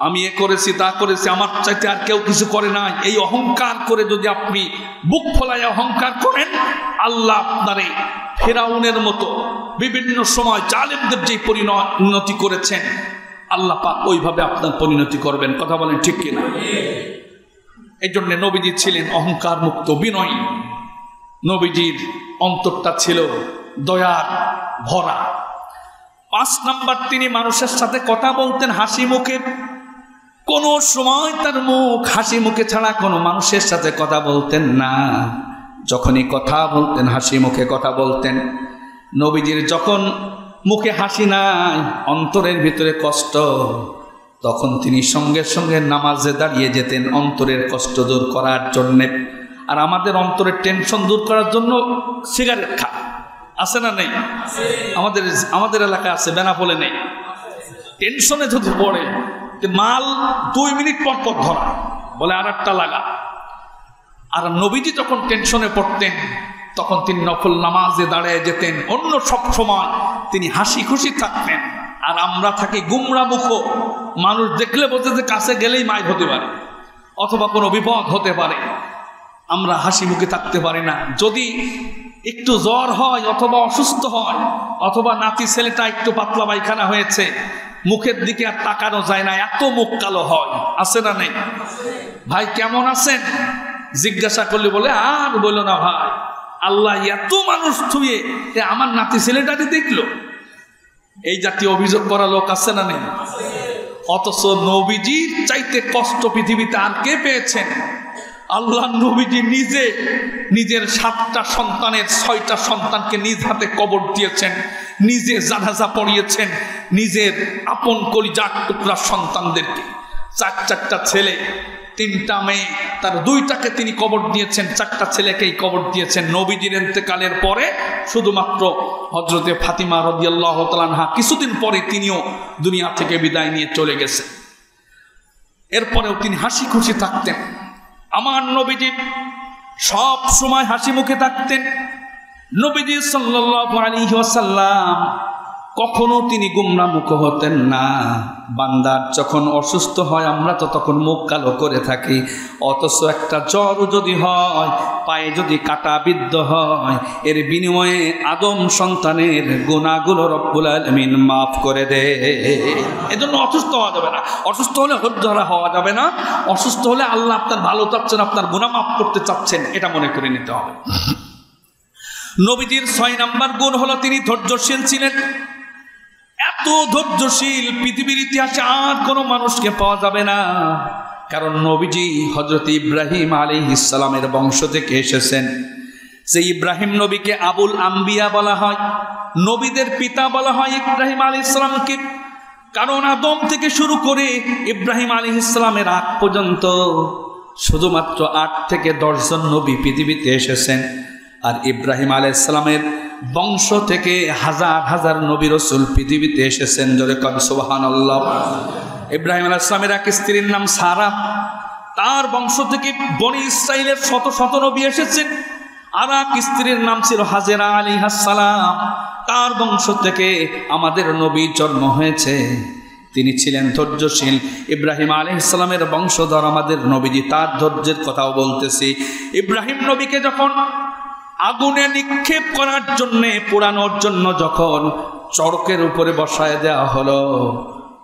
আমি এ করেছি, তা করেছি, আমার চাইতে আর কেউ কিছু করে নাই, এই অহংকার করে যদি আপনি বুক ফলায় অহংকার করেন, আল্লাহ আপনারে ফেরাউনের মতো বিভিন্ন সময় জালেমদের যে পরিণতি করেছেন, আল্লাহ পাক ওইভাবে আপনার পরিণতি করবেন। কথা বলেন ঠিক কিনা? এই জন্য নবীজি ছিলেন অহংকার মুক্ত বিনয়ী। নবীজির অন্তরটা ছিল দয়ার ভরা। পাঁচ নাম্বার তিনি মানুষের সাথে কথা বলতেন হাসি মুখে। কোনো সময় তার মুখ হাসি মুখে ছাড়া কোনো মানুষের সাথে কথা বলতেন না। যখনই কথা বলতেন, হাসি মুখে কথা বলতেন। নবীজির যখন মুখে হাসি নাই, অন্তরের ভিতরে কষ্ট, তখন তিনি সঙ্গে সঙ্গে নামাজে দাঁড়িয়ে যেতেন অন্তরের কষ্ট দূর করার জন্যে। আর আমাদের অন্তরের টেনশন দূর করার জন্য সিগারেট খা আছে না নেই? আমাদের আমাদের এলাকায় আছে, বেনাপোলে নেই। টেনশনে যদি পড়ে যে মাল দুই মিনিট পর পর ধরা, বলে আর একটা লাগা। আর নবীজি যখন টেনশনে পড়তেন, তখন তিনি নফল নামাজে দাঁড়ায় যেতেন, অন্য সব সময় তিনি হাসি খুশি থাকতেন। আর আমরা থাকি গুমরা মুখ মানুষ দেখলে বলতে যে কাছে গেলেই মায় হতে পারে, অথবা কোনো বিপদ হতে পারে। আমরা হাসি মুখে থাকতে পারি না। যদি একটু জ্বর হয় অথবা অসুস্থ হয়, অথবা নাতি ছেলেটা একটু পাতলা পায়খানা হয়েছে, মুখের দিকে আর তাকানো যায় না, এত মুখ কালো হয়, আছে না নেই? ভাই, কেমন আছেন? জিজ্ঞাসা করলে বলে, আর বলো না ভাই, আল্লাহ এত মানুষ থুয়ে আমার নাতি ছেলেটাকে দেখল। এই জাতীয় অভিযোগ করা লোক আছে না নেই? অথচ নবীজির চাইতে কষ্ট পৃথিবীতে আর কে পেয়েছেন? আল্লাহ নবীজি নিজে নিজের সাতটা সন্তানের ছয়টা সন্তানকে নিজ হাতে কবর দিয়েছেন, নিজে জানাজা পড়িয়েছেন, নিজের আপন কলিজাক টুকরা সন্তানদেরকে। চার, চারটা ছেলে, তিনটা মেয়ে, তার দুইটাকে তিনি কবর দিয়েছেন, চারটা ছেলেকেই কবর দিয়েছেন। নবীজির এতেকালের পরে শুধুমাত্র হজরতে ফাতিমা রদিয়াল্লাহ তালানহা কিছুদিন পরে তিনিও দুনিয়া থেকে বিদায় নিয়ে চলে গেছেন। এরপরেও তিনি হাসি খুশি থাকতেন। আমার নবীজি সব সময় হাসি মুখে থাকতেন। নবীজি সাল্লাহ আলী ওয়াসাল্লাম কখনো তিনি গুমরা মুখ হতেন না। বান্দার যখন অসুস্থ হয়, আমরা তো তখন মুখ কালো করে থাকি। অথচ একটা জ্বর যদি হয়, পায়ে যদি কাটা বিদ্ধ হয়, এর বিনিময়ে আদম সন্তানের গুণাগুলো রব্বুল আলমিন মাফ করে দে। এজন্য অসুস্থ হওয়া যাবে না। অসুস্থ হলে হজ্জরা হওয়া যাবে না। অসুস্থ হলে আল্লাহ আপনার ভালো চাচ্ছেন, আপনার গুণা মাফ করতে চাচ্ছেন, এটা মনে করে নিতে হবে। নবীজির ছয় নাম্বার গুণ হলো তিনি ধৈর্যশীল ছিলেন। এত ধৈর্যশীল পৃথিবীর ইতিহাসে আর কোনো মানুষকে পাওয়া যাবে না। কারণ নবীজি হজরত ইব্রাহিম আলী ইসলামের বংশ থেকে এসেছেন। সেই ইব্রাহিম নবীকে আবুল আম্বিয়া বলা হয়, নবীদের পিতা বলা হয় ইব্রাহিম আলী ইসলামকে কারণ আদম থেকে শুরু করে ইব্রাহিম আলী ইসলামের আগ পর্যন্ত শুধুমাত্র আট থেকে দশজন নবী পৃথিবীতে এসেছেন। আর ইব্রাহিম আলী ইসলামের বংশ থেকে হাজার হাজার নবী রসুল পৃথিবীতে এসেছেন জোরে কন সুবাহান ইব্রাহিম আলাহ ইসলামের এক স্ত্রীর নাম সারা। তার বংশ থেকে বনি ইসরায়েলের শত শত নবী এসেছেন। আর এক স্ত্রীর নাম ছিল হাজেরা আলী হাসালাম তার বংশ থেকে আমাদের নবী জন্ম হয়েছে। তিনি ছিলেন ধৈর্যশীল। ইব্রাহিম আলী ইসলামের বংশধর আমাদের নবীজি। তার ধৈর্যের কথাও বলতেছি। ইব্রাহিম নবীকে যখন আগুনে নিক্ষেপ করার জন্যে, পোড়ানোর জন্য যখন চড়কের উপরে বসায় দেওয়া হলো,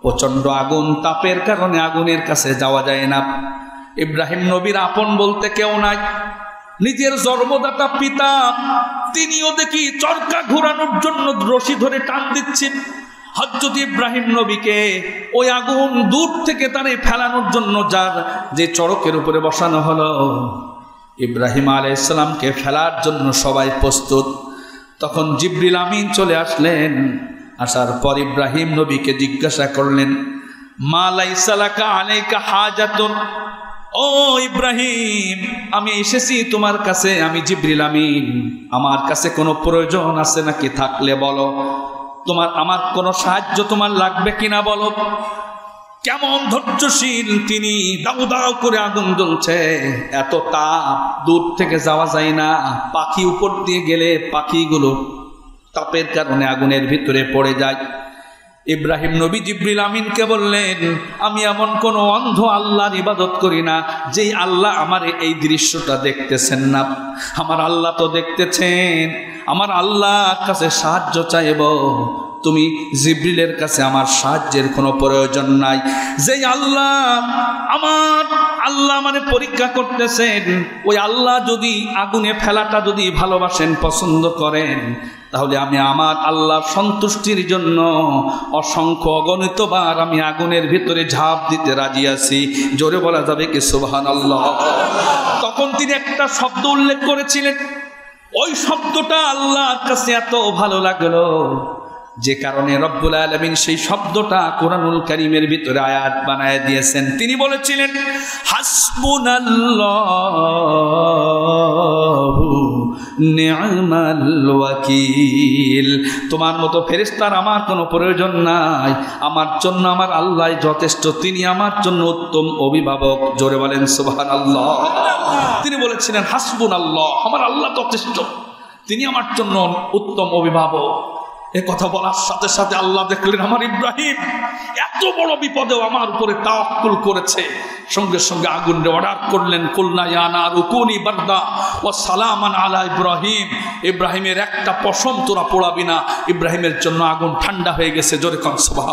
প্রচণ্ড আগুন, তাপের কারণে আগুনের কাছে যাওয়া যায় না। ইব্রাহিম নবীর আপন বলতে কেউ নাই। নিজের জন্মদাতা পিতা, তিনিও দেখি চরকা ঘোরানোর জন্য রশি ধরে টান দিচ্ছেন। হজরত ইব্রাহিম নবীকে ওই আগুন দূর থেকে তারে ফেলানোর জন্য যার যে চড়কের উপরে বসানো হলো ইব্রাহিম আলাইসালামকে ফেলার জন্য সবাই প্রস্তুত। তখন জিব্রিল আমিন চলে আসলেন। আসার পর ইব্রাহিম নবীকে জিজ্ঞাসা করলেন, মা লাইসালাকা আলাইকা হাজাতুন? ও ইব্রাহিম, আমি এসেছি তোমার কাছে, আমি জিব্রিল আমিন। আমার কাছে কোনো প্রয়োজন আছে নাকি থাকলে বলো। তোমার, আমার কোনো সাহায্য তোমার লাগবে কিনা বলো? কেমন ধৈর্যশীল তিনি, দাউ দাউ করে আগুন জ্বলছে। এত তাপ, দূর থেকে যাওয়া যায় না। পাখি উপর দিয়ে গেলে পাখিগুলো তাপের কারণে আগুনের ভিতরে পড়ে যায়। ইব্রাহিম নবী জিব্রিল আমিনকে বললেন, আমি এমন কোনো অন্ধ আল্লাহর ইবাদত করি না, যেই আল্লাহ আমার এই দৃশ্যটা দেখতেছেন না। আমার আল্লাহ তো দেখতেছেন। আমার আল্লাহর কাছে সাহায্য চাইব। তুমি জিব্রিলের কাছে আমার সাহায্যের কোনো প্রয়োজন নাই। যেই আল্লাহ আমার, আল্লাহ মানে পরীক্ষা করতেছেন, ওই আল্লাহ যদি আগুনে ফেলাটা যদি ভালোবাসেন, পছন্দ করেন, তাহলে আমি আমার আল্লাহ সন্তুষ্টির জন্য অসংখ্য অগণিতবার আমি আগুনের ভিতরে ঝাঁপ দিতে রাজি আছি। জোরে বলা যাবে কি সুবহান আল্লাহ তখন তিনি একটা শব্দ উল্লেখ করেছিলেন। ওই শব্দটা আল্লাহর কাছে এত ভালো লাগল। যে কারণে রব্বুল আলমিন সেই শব্দটা কোরআনুল করিমের ভিতরে আয়াত বানায় দিয়েছেন। তিনি বলেছিলেন ওয়াকিল। তোমার মতো ফেরিস্তার আমার কোনো প্রয়োজন নাই। আমার জন্য আমার আল্লাহ যথেষ্ট, তিনি আমার জন্য উত্তম অভিভাবক। জোরে বলেন সুবহান আল্লাহ তিনি বলেছিলেন হাসবুন আল্লাহ আমার আল্লাহ যথেষ্ট, তিনি আমার জন্য উত্তম অভিভাবক। এ কথা বলার সাথে সাথে আল্লাহ দেখলেন, আমার ইব্রাহিম এত বড় বিপদেও আমার উপরে তাওয়াক্কুল করেছে। সঙ্গে সঙ্গে আগুন অর্ডার করলেন কুলনায়ানা রুকুনি বার্দা ও সালামান আলা ইব্রাহিম। ইব্রাহিমের একটা পশম তোরা পোড়াবি না, ইব্রাহিমের জন্য আগুন ঠান্ডা হয়ে গেছে, জোরে কনসভা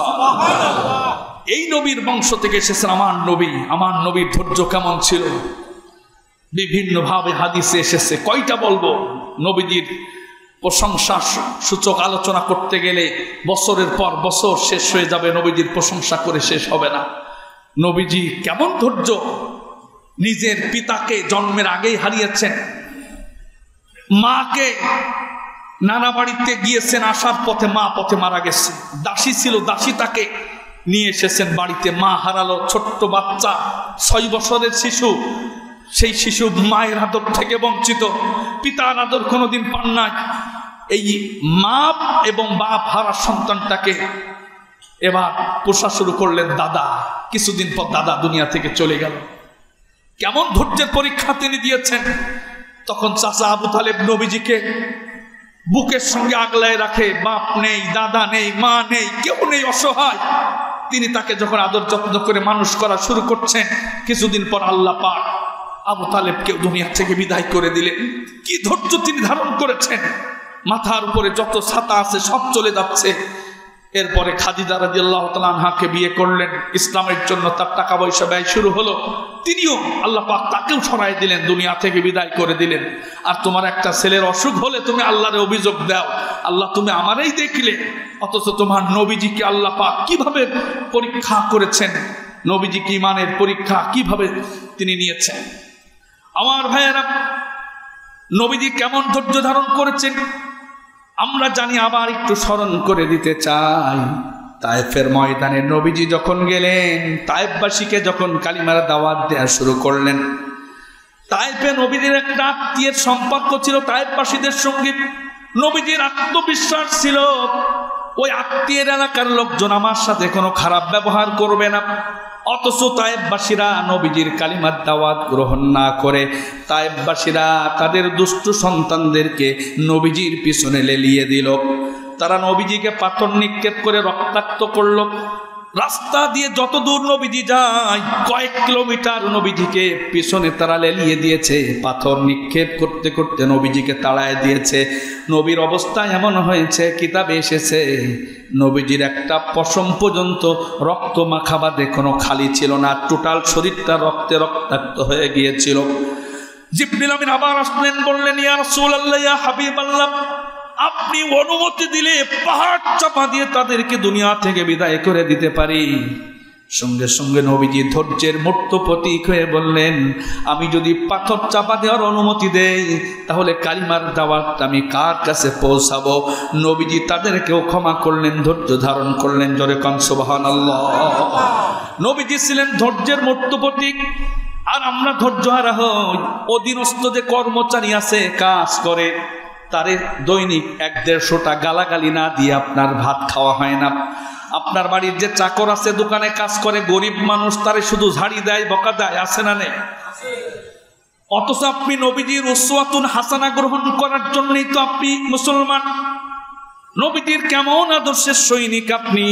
এই নবীর বংশ থেকে এসেছেন আমার নবী। আমার নবীর ধৈর্য কেমন ছিল? বিভিন্নভাবে হাদিসে এসেছে। কয়টা বলব? নবীজির প্রশংসা সূচক আলোচনা করতে গেলে বছরের পর বছর শেষ হয়ে যাবে, নবীজির প্রশংসা করে শেষ হবে না। নবীজি কেমন ধৈর্য নিজের পিতাকে জন্মের আগেই হারিয়েছেন। মাকে নানা বাড়িতে গিয়েছেন, আসার পথে মা পথে মারা গেছে। দাসী ছিল, দাসী তাকে নিয়ে এসেছেন বাড়িতে। মা হারালো, ছোট্ট বাচ্চা, ছয় বছরের শিশু। সেই শিশু মায়ের আদর থেকে বঞ্চিত। পিতার আদর কোনোদিন পান নাই। এই মা এবং বাপ হারা সন্তানটাকে এবার পোষা শুরু করলেন দাদা। কিছুদিন পর দাদা দুনিয়া থেকে চলে গেল। কেমন ধৈর্যের পরীক্ষা তিনি দিয়েছেন। তখন চাচা আবু তালেব নবীজিকে বুকের সঙ্গে আগলায় রাখে, বাপ নেই, দাদা নেই, মা নেই, কেউ নেই, অসহায়। তিনি তাকে যখন আদর যত্ন করে মানুষ করা শুরু করছেন, কিছুদিন পর আল্লাহ পাক আবু তালেবকে দুনিয়া থেকে বিদায় করে দিলেন। কি ধৈর্য তিনি ধারণ করেছেন? মাথার উপরে যত ছাতা আছে, সব চলে যাচ্ছে। এরপরে খাদিজা রাজি আল্লাহ তালহাকে বিয়ে করলেন। ইসলামের জন্য তার টাকা পয়সা ব্যয় শুরু হলো। তিনিও আল্লাহ পাক তাকেও সরাই দিলেন, দুনিয়া থেকে বিদায় করে দিলেন। আর তোমার একটা ছেলের অসুখ হলে তুমি আল্লাহরে অভিযোগ দাও। আল্লাহ তুমি আমারই দেখলে। অথচ তোমার নবীজিকে আল্লাহ পাক কীভাবে পরীক্ষা করেছেন? নবীজিকে ইমানের পরীক্ষা কীভাবে তিনি নিয়েছেন? আমার ভাইয়েরা, নবীজি কেমন ধৈর্য ধারণ করেছেন? আমরা জানি আবার একটু স্মরণ করে দিতে চাই। তায়েফের ময়দানে নবীজি যখন গেলেন তায়েফবাসীকে যখন কালিমার দাওয়াত দেওয়া শুরু করলেন তাইপে নবীদের একটা আত্মীয়ের সম্পর্ক ছিল তাইপবাসীদের সঙ্গে নবীজির আত্মবিশ্বাস ছিল। ওই আত্মীয়ের এলাকার লোকজন আমার সাথে কোনো খারাপ ব্যবহার করবে না। অথচ তায়েববাসীরা নবীজির কালিমার দাওয়াত গ্রহণ না করে, তায়েববাসীরা তাদের দুষ্ট সন্তানদেরকে নবীজির পিছনে লেলিয়ে দিল। তারা নবীজিকে পাথর নিক্ষেপ করে রক্তাক্ত করল। রাস্তা দিয়ে যত দূর নবীজি যায়, কয়েক কিলোমিটার নবীজিকে পিছনে তারা লেলিয়ে দিয়েছে। পাথর নিক্ষেপ করতে করতে নবীজিকে তাড়ায় দিয়েছে। নবীর অবস্থা এমন হয়েছে, কিতাবে এসেছে, নবীজির একটা পশম পর্যন্ত রক্ত মাখাবাদে কোনো খালি ছিল না, টোটাল শরীরটা রক্তে রক্তাক্ত হয়ে গিয়েছিল। জিব্রিল আমিন আবার আসলেন, বললেন, ইয়া রাসূলুল্লাহ, ইয়া হাবিবাল্লাহ আপনি অনুমতি দিলে পাহাড় চাপা দিয়ে তাদেরকে দুনিয়া থেকে বিদায় করে দিতে পারি। সঙ্গে সঙ্গে নবীজি ধৈর্যের মূর্ত প্রতীক হয়ে বললেন, আমি যদি পাথর চাপা দেওয়ার অনুমতি দেই, তাহলে কালিমার দাওয়াত আমি কার কাছে পৌঁছাবো? নবীজি তাদেরকেও ক্ষমা করলেন, ধৈর্য ধারণ করলেন, জোরে কনসবাহান নবীজি ছিলেন ধৈর্যের মূর্ত প্রতীক। আর আমরা ধৈর্য হারা হই, অধীনস্থ যে কর্মচারী আছে, কাজ করে তারে দৈনিক এক দেড়শোটা গালাগালি না দিয়ে আপনার ভাত খাওয়া হয় না। আপনার বাড়ির যে চাকর আছে, দোকানে কাজ করে, গরিব মানুষ, তারে শুধু ঝাড়ি দেয়, বকা দেয় আসে না নেই? অথচ আপনি নবীজির ওসওয়াতুন হাসানা গ্রহণ করার জন্যই তো আপনি মুসলমান। নবীজির কেমন আদর্শের সৈনিক আপনি,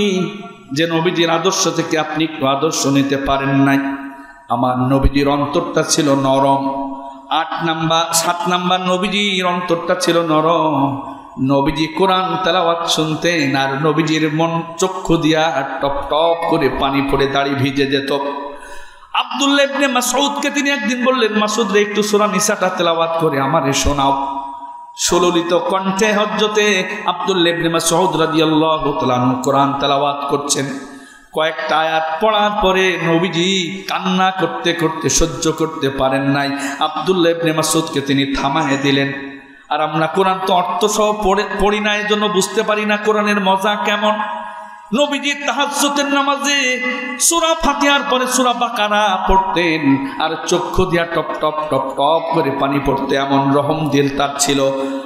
যে নবীজির আদর্শ থেকে আপনি একটু আদর্শ নিতে পারেন নাই। আমার নবীজির অন্তরটা ছিল নরম। আট নাম্বার, সাত নাম্বার নবীজির অন্তরটা ছিল নরম। নবীজি কোরআন তেলাওয়াত শুনতেন আর নবীজির মন চক্ষু দিয়া টপ টপ করে পানি পড়ে দাড়ি ভিজে যেত। আব্দুল্লাহ ইবনে মাসউদকে তিনি একদিন বললেন মাসুদ রে, একটু সূরা নিসাটা তেলাওয়াত করে আমারে শোনাও। সুললিত কণ্ঠে হজ্জতে আব্দুল্লাহ ইবনে মাসউদ রাদিয়াল্লাহু তাআলা কোরআন তেলাওয়াত করছেন। কয়েকটা আয়াত পড়ার পরে নবীজি কান্না করতে করতে, সহ্য করতে পারেন নাই। আবদুল্লাহ ইবনে মাসুদকে তিনি থামায় দিলেন। আর আমরা কোরআন তো অর্থ সহ পড়ে, পড়ি না এর জন্য বুঝতে পারি না কোরআনের মজা কেমন। নবীজি তাহাজ্জুদের নামাজে সূরা ফাতিহার পরে সূরা বাকারা পড়তেন, আর চক্ষু দিয়া টপ টপ টপ টপ করে পানি পড়তে এমন রহম দিল তার ছিল।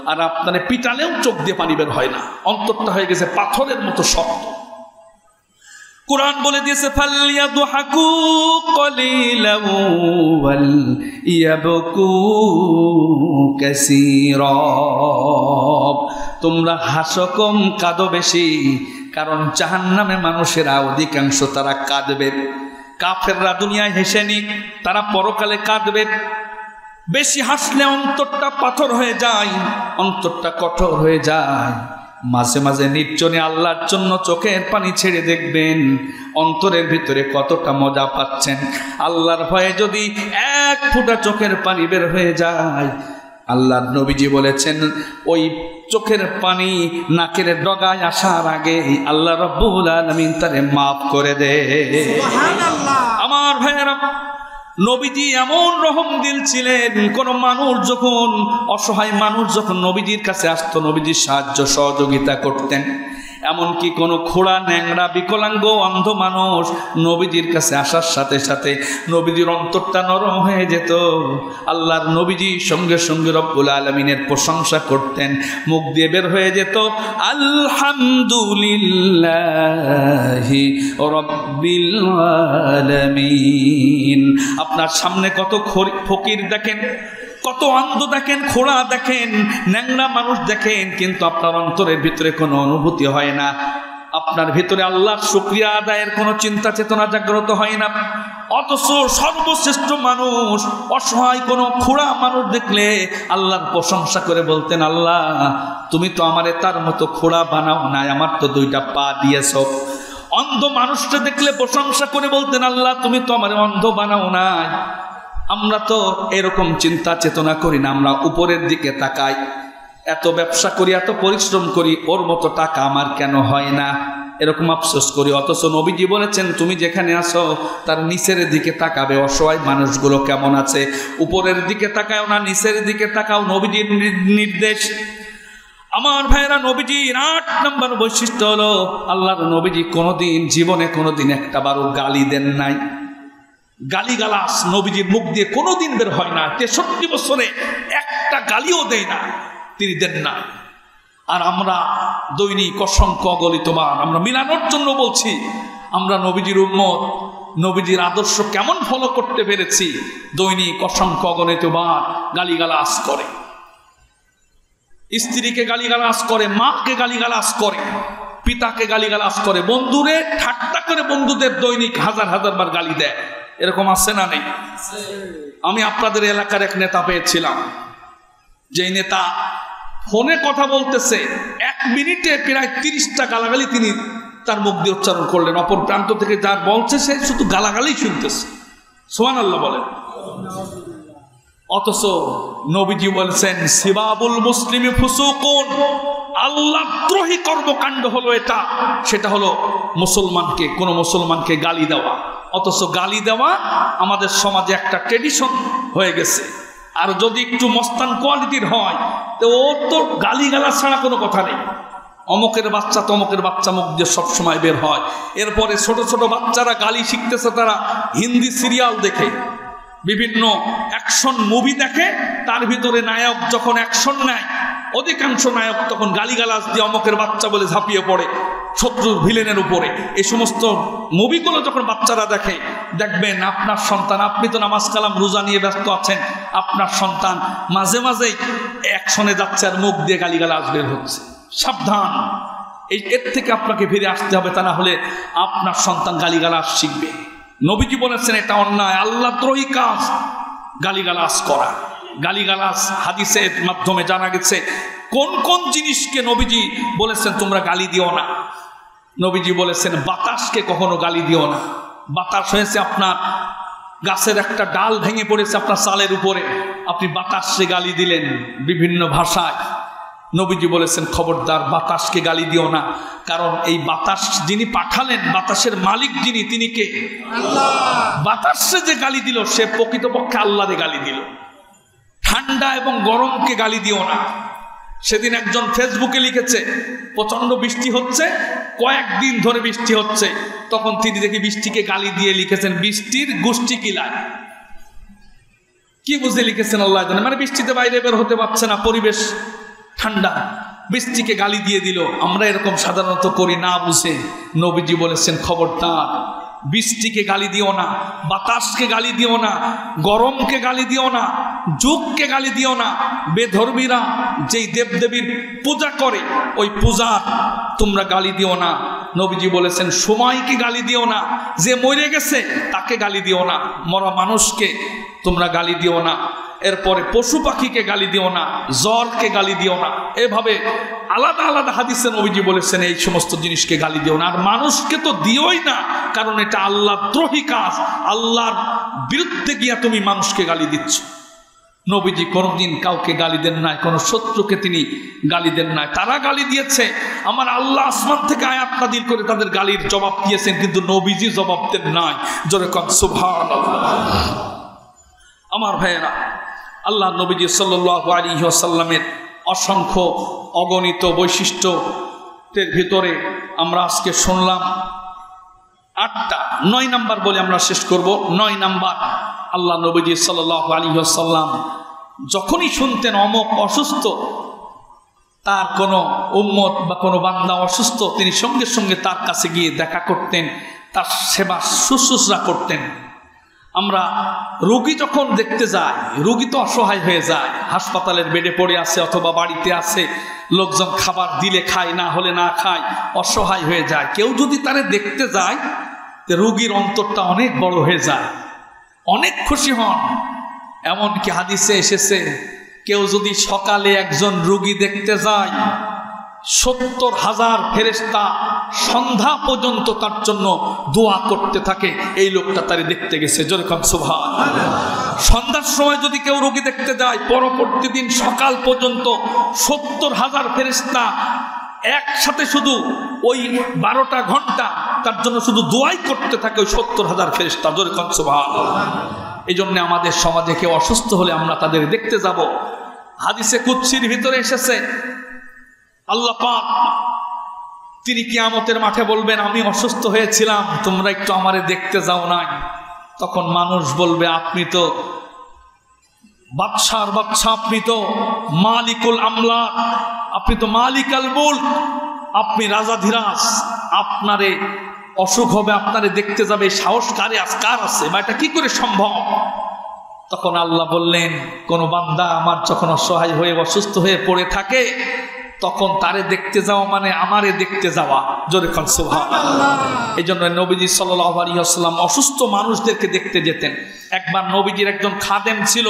আর আপনারে পিটালেও চোখ দিয়ে পানি বের হয় না। অন্তরটা হয়ে গেছে পাথরের মতো শক্ত। কোরআন বলে দিয়েছে ফাল্লিয়া দুহাকু কলিলাম ওয়াল ইয়াবকু কাসীরা। তোমরা হাসো কম কাঁদো বেশি, কারণ জাহান্নামে মানুষেরা অধিকাংশ তারা কাঁদবে। কাফেররা দুনিয়ায় হেসে নিক, তারা পরকালে কাঁদবে। বেশি হাসলে অন্তরটা পাথর হয়ে যায়, অন্তরটা কঠোর হয়ে যায়। মাঝে মাঝে নির্জনে আল্লাহর জন্য চোখের পানি ছেড়ে দেখবেন। অন্তরের ভিতরে কতটা মজা পাচ্ছেন। আল্লাহর ভয়ে যদি এক ফুটা চোখের পানি বের হয়ে যায়। আল্লাহর নবীজি বলেছেন ওই চোখের পানি নাকের ডগায় আসার আগে আল্লাহ রব্বুল আলমিন তারে মাফ করে দে। আমার ভাইয়েরা নবীজি এমন রহম দিল ছিলেন কোন মানুষ যখন, অসহায় মানুষ যখন নবীজির কাছে আসতো, নবীজির সাহায্য সহযোগিতা করতেন। এমনকি কোনো খোড়া ন্যাংরা বিকলাঙ্গ অন্ধ মানুষ নবীজির কাছে আসার সাথে সাথে নবীজির অন্তরটা নরম হয়ে যেত। আল্লাহর নবীজি সঙ্গে সঙ্গে রব্বুল আলমিনের প্রশংসা করতেন, মুখ দিয়ে বের হয়ে যেত, আলহামদুলিল্লাহ আলামিন। আপনার সামনে কত ফকির দেখেন? কত অন্ধ দেখেন, খোড়া দেখেন, ন্যাংরা মানুষ দেখেন, কিন্তু আপনার অন্তরের ভিতরে কোনো অনুভূতি হয় না। আপনার ভিতরে আল্লাহর শুক্রিয়া আদায়ের কোনো চিন্তা চেতনা জাগ্রত হয় না। অথচ সর্বশ্রেষ্ঠ মানুষ, অসহায় কোনো খোড়া মানুষ দেখলে আল্লাহর প্রশংসা করে বলতেন, আল্লাহ, তুমি তো আমারে তার মতো খোড়া বানাও নাই, আমার তো দুইটা পা দিয়েছ। অন্ধ মানুষটা দেখলে প্রশংসা করে বলতেন, আল্লাহ, তুমি তো আমার অন্ধ বানাও নাই। আমরা তো এরকম চিন্তা চেতনা করি না, আমরা উপরের দিকে তাকাই। এত ব্যবসা করি, এত পরিশ্রম করি, ওর মতো টাকা আমার কেন হয় না? এরকম আফসোস করি। অথচ নবীজি বলেছেন, তুমি যেখানে আসো তার নিচের দিকে তাকাবে। অসহায় মানুষগুলো কেমন আছে? উপরের দিকে তাকাও না, নিচের দিকে তাকাও। নবীজির নির্দেশ। আমার ভাইরা নবীজির আট নম্বর বৈশিষ্ট্য হলো, আল্লাহর নবীজি কোনোদিন, জীবনে কোনোদিন একটা বারো গালি দেন নাই। গালিগালাস নবীজির মুখ দিয়ে কোনোদিন বের হয় না। তেষট্টি বছরে একটা গালিও দেয় না। তিনি দেন না। আর আমরা দৈনিক অসংখ্য অগলিতমান আমরা মিলানোর জন্য বলছি, আমরা নবীজির উন্মত নবীজির আদর্শ কেমন ফলো করতে পেরেছি, দৈনিক অসংখ্য অগণিতবার গালিগালাস করে। স্ত্রীকে গালিগালাস করে, মাকে গালিগালাস করে, পিতাকে গালিগালাস করে, বন্ধুরে ঠাট্টা করে বন্ধুদের দৈনিক হাজার হাজার বার গালি দেয়। এরকম আছে না নেই? আমি আপনাদের এলাকার এক নেতা পেয়েছিলাম, যেই নেতা ফোনে কথা বলতেছে, এক মিনিটে প্রায় তিরিশটা গালাগালি তিনি তার মুখ দিয়ে উচ্চারণ করলেন। অপর প্রান্ত থেকে যার বলছে, সে শুধু গালাগালি শুনতেছে। সোহান আল্লাহ বলেন। অথচ নবীজি বলছেন, সিবাবুল মুসলিমে ফুসুকুন। আল্লাহদ্রোহী কর্মকাণ্ড হলো এটা। সেটা হলো মুসলমানকে, কোন মুসলমানকে গালি দেওয়া। অথচ গালি দেওয়া আমাদের সমাজে একটা ট্রেডিশন হয়ে গেছে। আর যদি একটু মস্তান কোয়ালিটির হয়, তো ও তো গালি গালা ছাড়া কোনো কথা নেই। অমকের বাচ্চা তমকের বাচ্চা মুখ দিয়ে সবসময় বের হয়। এরপরে ছোট ছোট বাচ্চারা গালি শিখতেছে, তারা হিন্দি সিরিয়াল দেখে। বিভিন্ন অ্যাকশন মুভি দেখে, তার ভিতরে নায়ক যখন অ্যাকশন নেয়, অধিকাংশ নায়ক তখন গালিগালাজ দিয়ে অমকের বাচ্চা বলে ঝাঁপিয়ে পড়ে। শত্রুর ভিলেনের উপরে। এই সমস্ত মুভিগুলো যখন বাচ্চারা দেখে, দেখবেন আপনার সন্তান, আপনি তো নামাজ কালাম, রোজা নিয়ে ব্যস্ত আছেন, আপনার সন্তান মাঝে মাঝেই অ্যাকশনে যাচ্ছে আর মুখ দিয়ে গালিগালাজ বের হচ্ছে। সাবধান। এই এর থেকে আপনাকে ফিরে আসতে হবে, তা না হলে আপনার সন্তান গালিগালাজ শিখবে। নবীজি বলেছেন এটা অন্যায়। আল্লাহ দ্রোহী কাজ গালিগালাজ করা। গালিগালাজ হাদিসের মাধ্যমে জানা গেছে, কোন কোন জিনিসকে নবীজি বলেছেন তোমরা গালি দিও না। নবীজি বলেছেন বাতাসকে কখনো গালি দিও না। বাতাস হয়েছে আপনার গাছের একটা ডাল ভেঙে পড়েছে আপনার সালের উপরে। আপনি বাতাসে গালি দিলেন বিভিন্ন ভাষায়। নবীজি বলেছেন খবরদার বাতাসকে গালি দিও না। কারণ এই বাতাস যিনি পাঠালেন বাতাসের মালিক যিনি তিনি কে? বাতাসে যে গালি দিল সে প্রকৃতপক্ষে আল্লাহরে গালি দিল। ঠান্ডা এবং গরমকে গালি দিও না। সেদিন একজন ফেসবুকে লিখেছে প্রচণ্ড বৃষ্টি হচ্ছে, কয়েকদিন ধরে বৃষ্টি হচ্ছে। তখন তিনি দেখি বৃষ্টিকে গালি দিয়ে লিখেছেন, বৃষ্টির গোষ্ঠী কিলায় কি বুঝে লিখেছেন আল্লাহ জানে? মানে বৃষ্টিতে বাইরে বের হতে পারছে না, পরিবেশ ঠান্ডা। বৃষ্টিকে গালি দিয়ে দিল, আমরা এরকম সাধারণত করি না বুঝে। নবীজি বলেছেন, খবরদার বৃষ্টিকে গালি দিও না, বাতাসকে গালি দিও না, গরমকে গালি দিও না, যুগকে গালি দিও না। বেধর্মীরা যেই দেবদেবীর পূজা করে, ওই পূজা তোমরা গালি দিও না। নবীজি বলেছেন, সময়কে গালি দিও না, যে মরে গেছে তাকে গালি দিও না। মরা মানুষকে তোমরা গালি দিও না। এরপরে পশু পাখিকে গালি দিও না, জ্বরকে গালি দিও না। এভাবে আলাদা আলাদা হাদিসে নবীজি বলেছেন, এই সমস্ত জিনিসকে গালি দিও না। আর মানুষকে তো দিওই না, কারণ এটা আল্লাহ দ্রোহী কাজ। আল্লাহর বিরুদ্ধে গিয়া তুমি মানুষকে গালি দিচ্ছ। নবীজি কোনোদিন কাউকে গালি দেন নাই, কোনো শত্রুকে তিনি গালি দেন নাই। তারা গালি দিয়েছে, আমার আল্লাহ আসমান থেকে আয়াত নাদিল করে তাদের গালির জবাব দিয়েছেন, কিন্তু নবীজি জবাব দেন নাই। জোরে কন সুভান আমার ভাইয়েরা আল্লাহ নবীজি সাল্লাহ আলী অসংখ্য অগণিত বৈশিষ্ট্যের ভিতরে আমরা আজকে শুনলাম আটটা, নয় নাম্বার বলে আমরা শেষ করব। নয় নাম্বার, আল্লাহ নবীজি সাল্লাহ আলী যখনই শুনতেন অমক অসুস্থ, তার কোনো উম্মত বা কোনো বান্দা অসুস্থ, তিনি সঙ্গে সঙ্গে তার কাছে গিয়ে দেখা করতেন, তার সেবা শুশ্রূষা করতেন। আমরা রোগী যখন দেখতে যাই, রোগী তো অসহায় হয়ে যায়। হাসপাতালের বেডে পড়ে আছে অথবা বাড়িতে আছে, লোকজন খাবার দিলে খায়, না হলে না খায়, অসহায় হয়ে যায়। কেউ যদি তারে দেখতে যায় রোগীর অন্তরটা অনেক বড় হয়ে যায়, অনেক খুশি হন। এমনকি হাদিসে এসেছে, কেউ যদি সকালে একজন রুগী দেখতে যায় সত্তর হাজার ফেরেস্তা সন্ধ্যা পর্যন্ত তার জন্য দোয়া করতে থাকে। এই লোকটা তারে দেখতে গেছে যেরকম শোভা সন্ধ্যার সময় যদি কেউ রোগী দেখতে যায়, পরবর্তী দিন সকাল পর্যন্ত সত্তর হাজার ফেরেস্তা একসাথে শুধু ওই বারোটা ঘণ্টা তার জন্য শুধু দোয়াই করতে থাকে ওই সত্তর হাজার ফেরেস্তা যেরকম শোভা এই জন্য আমাদের সমাজে কেউ অসুস্থ হলে আমরা তাদের দেখতে যাব। হাদিসে কুচ্ছির ভিতরে এসেছে আল্লাহ পাক, তিনি কিয়ামতের মাঠে বলবেন, আমি অসুস্থ হয়েছিলাম, তোমরা একটু আমারে দেখতে যাও নাই। তখন মানুষ বলবে, আপনি তো বাদশার বাদশা, আপনি তো মালিকুল আমলা আপনি তো মালিক আল মুল্ক, আপনি রাজা ধীরাজ আপনারে অসুখ হবে, আপনারে দেখতে যাবে সাহস কারে, আজ কার আছে, বা এটা কি করে সম্ভব? তখন আল্লাহ বললেন, কোন বান্দা আমার যখন অসহায় হয়ে অসুস্থ হয়ে পড়ে থাকে তখন তারে দেখতে যাওয়া মানে আমারে দেখতে যাওয়া। জোরে খান সোভা এই জন্য নবীজি সাল্লাম অসুস্থ মানুষদেরকে দেখতে যেতেন। একবার নবীজির একজন খাদেম ছিল,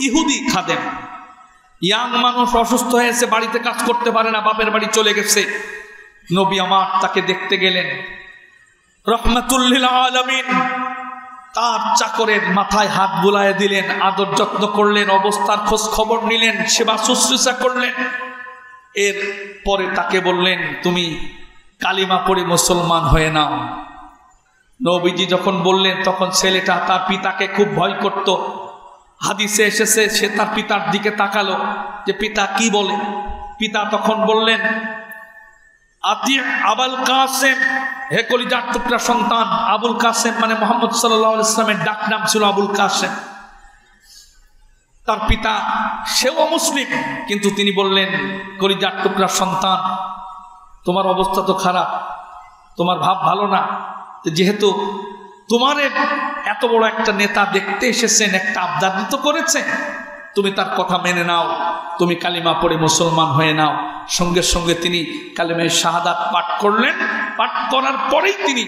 ইহুদি খাদেম। ইয়াং মানুষ অসুস্থ হয়েছে, বাড়িতে কাজ করতে পারে না, বাপের বাড়ি চলে গেছে। নবী আমার তাকে দেখতে গেলেন। রহমাতুল্লিল তার চাকরের মাথায় হাত বুলায় দিলেন, আদর যত্ন করলেন, অবস্থার খোঁজ খবর নিলেন, সেবা শুশ্রূষা করলেন। এর পরে তাকে বললেন, তুমি কালিমা পড়ে মুসলমান হয়ে নাও। নবীজি যখন বললেন, তখন ছেলেটা তার পিতাকে খুব ভয় করত। হাদিসে এসেছে, সে তার পিতার দিকে তাকালো, যে পিতা কি বলে? পিতা তখন বললেন আতি আবুল কাসেম, হে কলিজার টুকরা সন্তান, আবুল কাসেম মানে মোহাম্মদ সাল্লাহ ইসলামের ডাক নাম ছিল আবুল কাসেম। তার পিতা, সেও মুসলিম কিন্তু তিনি বললেন, কলিজার টুকরা সন্তান, তোমার অবস্থা তো খারাপ, তোমার ভাব ভালো না। যেহেতু তোমার এত বড় একটা নেতা দেখতে এসেছেন, একটা আবদারিত করেছেন, তুমি তার কথা মেনে নাও, তুমি কালিমা পড়ে মুসলমান হয়ে নাও। সঙ্গে সঙ্গে তিনি কালিমায় শাহাদাত পাঠ করলেন। পাঠ করার পরেই তিনি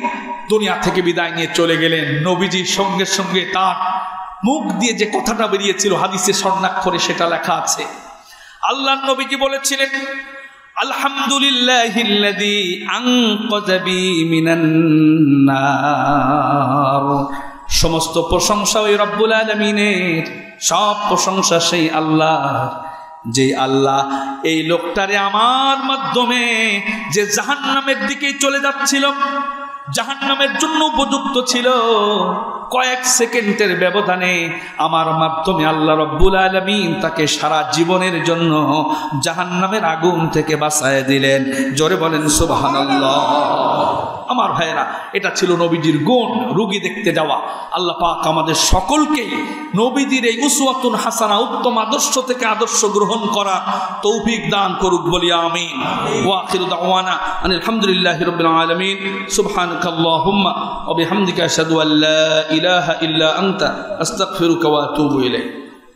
দুনিয়া থেকে বিদায় নিয়ে চলে গেলেন। নবীজির সঙ্গে সঙ্গে তার মুখ দিয়ে যে কথাটা বেরিয়েছিল হাদিসে স্বর্ণাক্ষরে সেটা লেখা আছে। আল্লাহ নবীজি বলেছিলেন? নার। সমস্ত প্রশংসা ওই রব্বুল আলামিনের, সব প্রশংসা সেই আল্লাহর। যে আল্লাহ এই লোকটারে আমার মাধ্যমে যে জাহান্নামের দিকে চলে যাচ্ছিল জাহান্নামের জন্য উপযুক্ত ছিল। কয়েক সেকেন্ডের ব্যবধানে আমার মাধ্যমে আল্লাহ রব্বুল আলমিন তাকে সারা জীবনের জন্য জাহান্নামের আগুন থেকে বাঁচায় দিলেন। জোরে বলেন সুবাহান আমার ভাইয়েরা, এটা ছিল নবীজির গুণ, রুগী দেখতে যাওয়া। আল্লাহ পাক আমাদের সকলকেই নবীজির এই উসওয়াতুন হাসানা, উত্তম আদর্শ থেকে আদর্শ গ্রহণ করা তৌফিক দান করুক বলি, আমিন। ওয়াখির দাওয়ানা আনিল আলহামদুলিল্লাহি রাব্বিল আলামিন। সুবহানাকাল্লাহুম্মা ওয়া বিহামদিকা আশহাদু আল্লা ইলাহা ইল্লা আনতা, আস্তাগফিরুকা ওয়া আতুবু ইলাইক।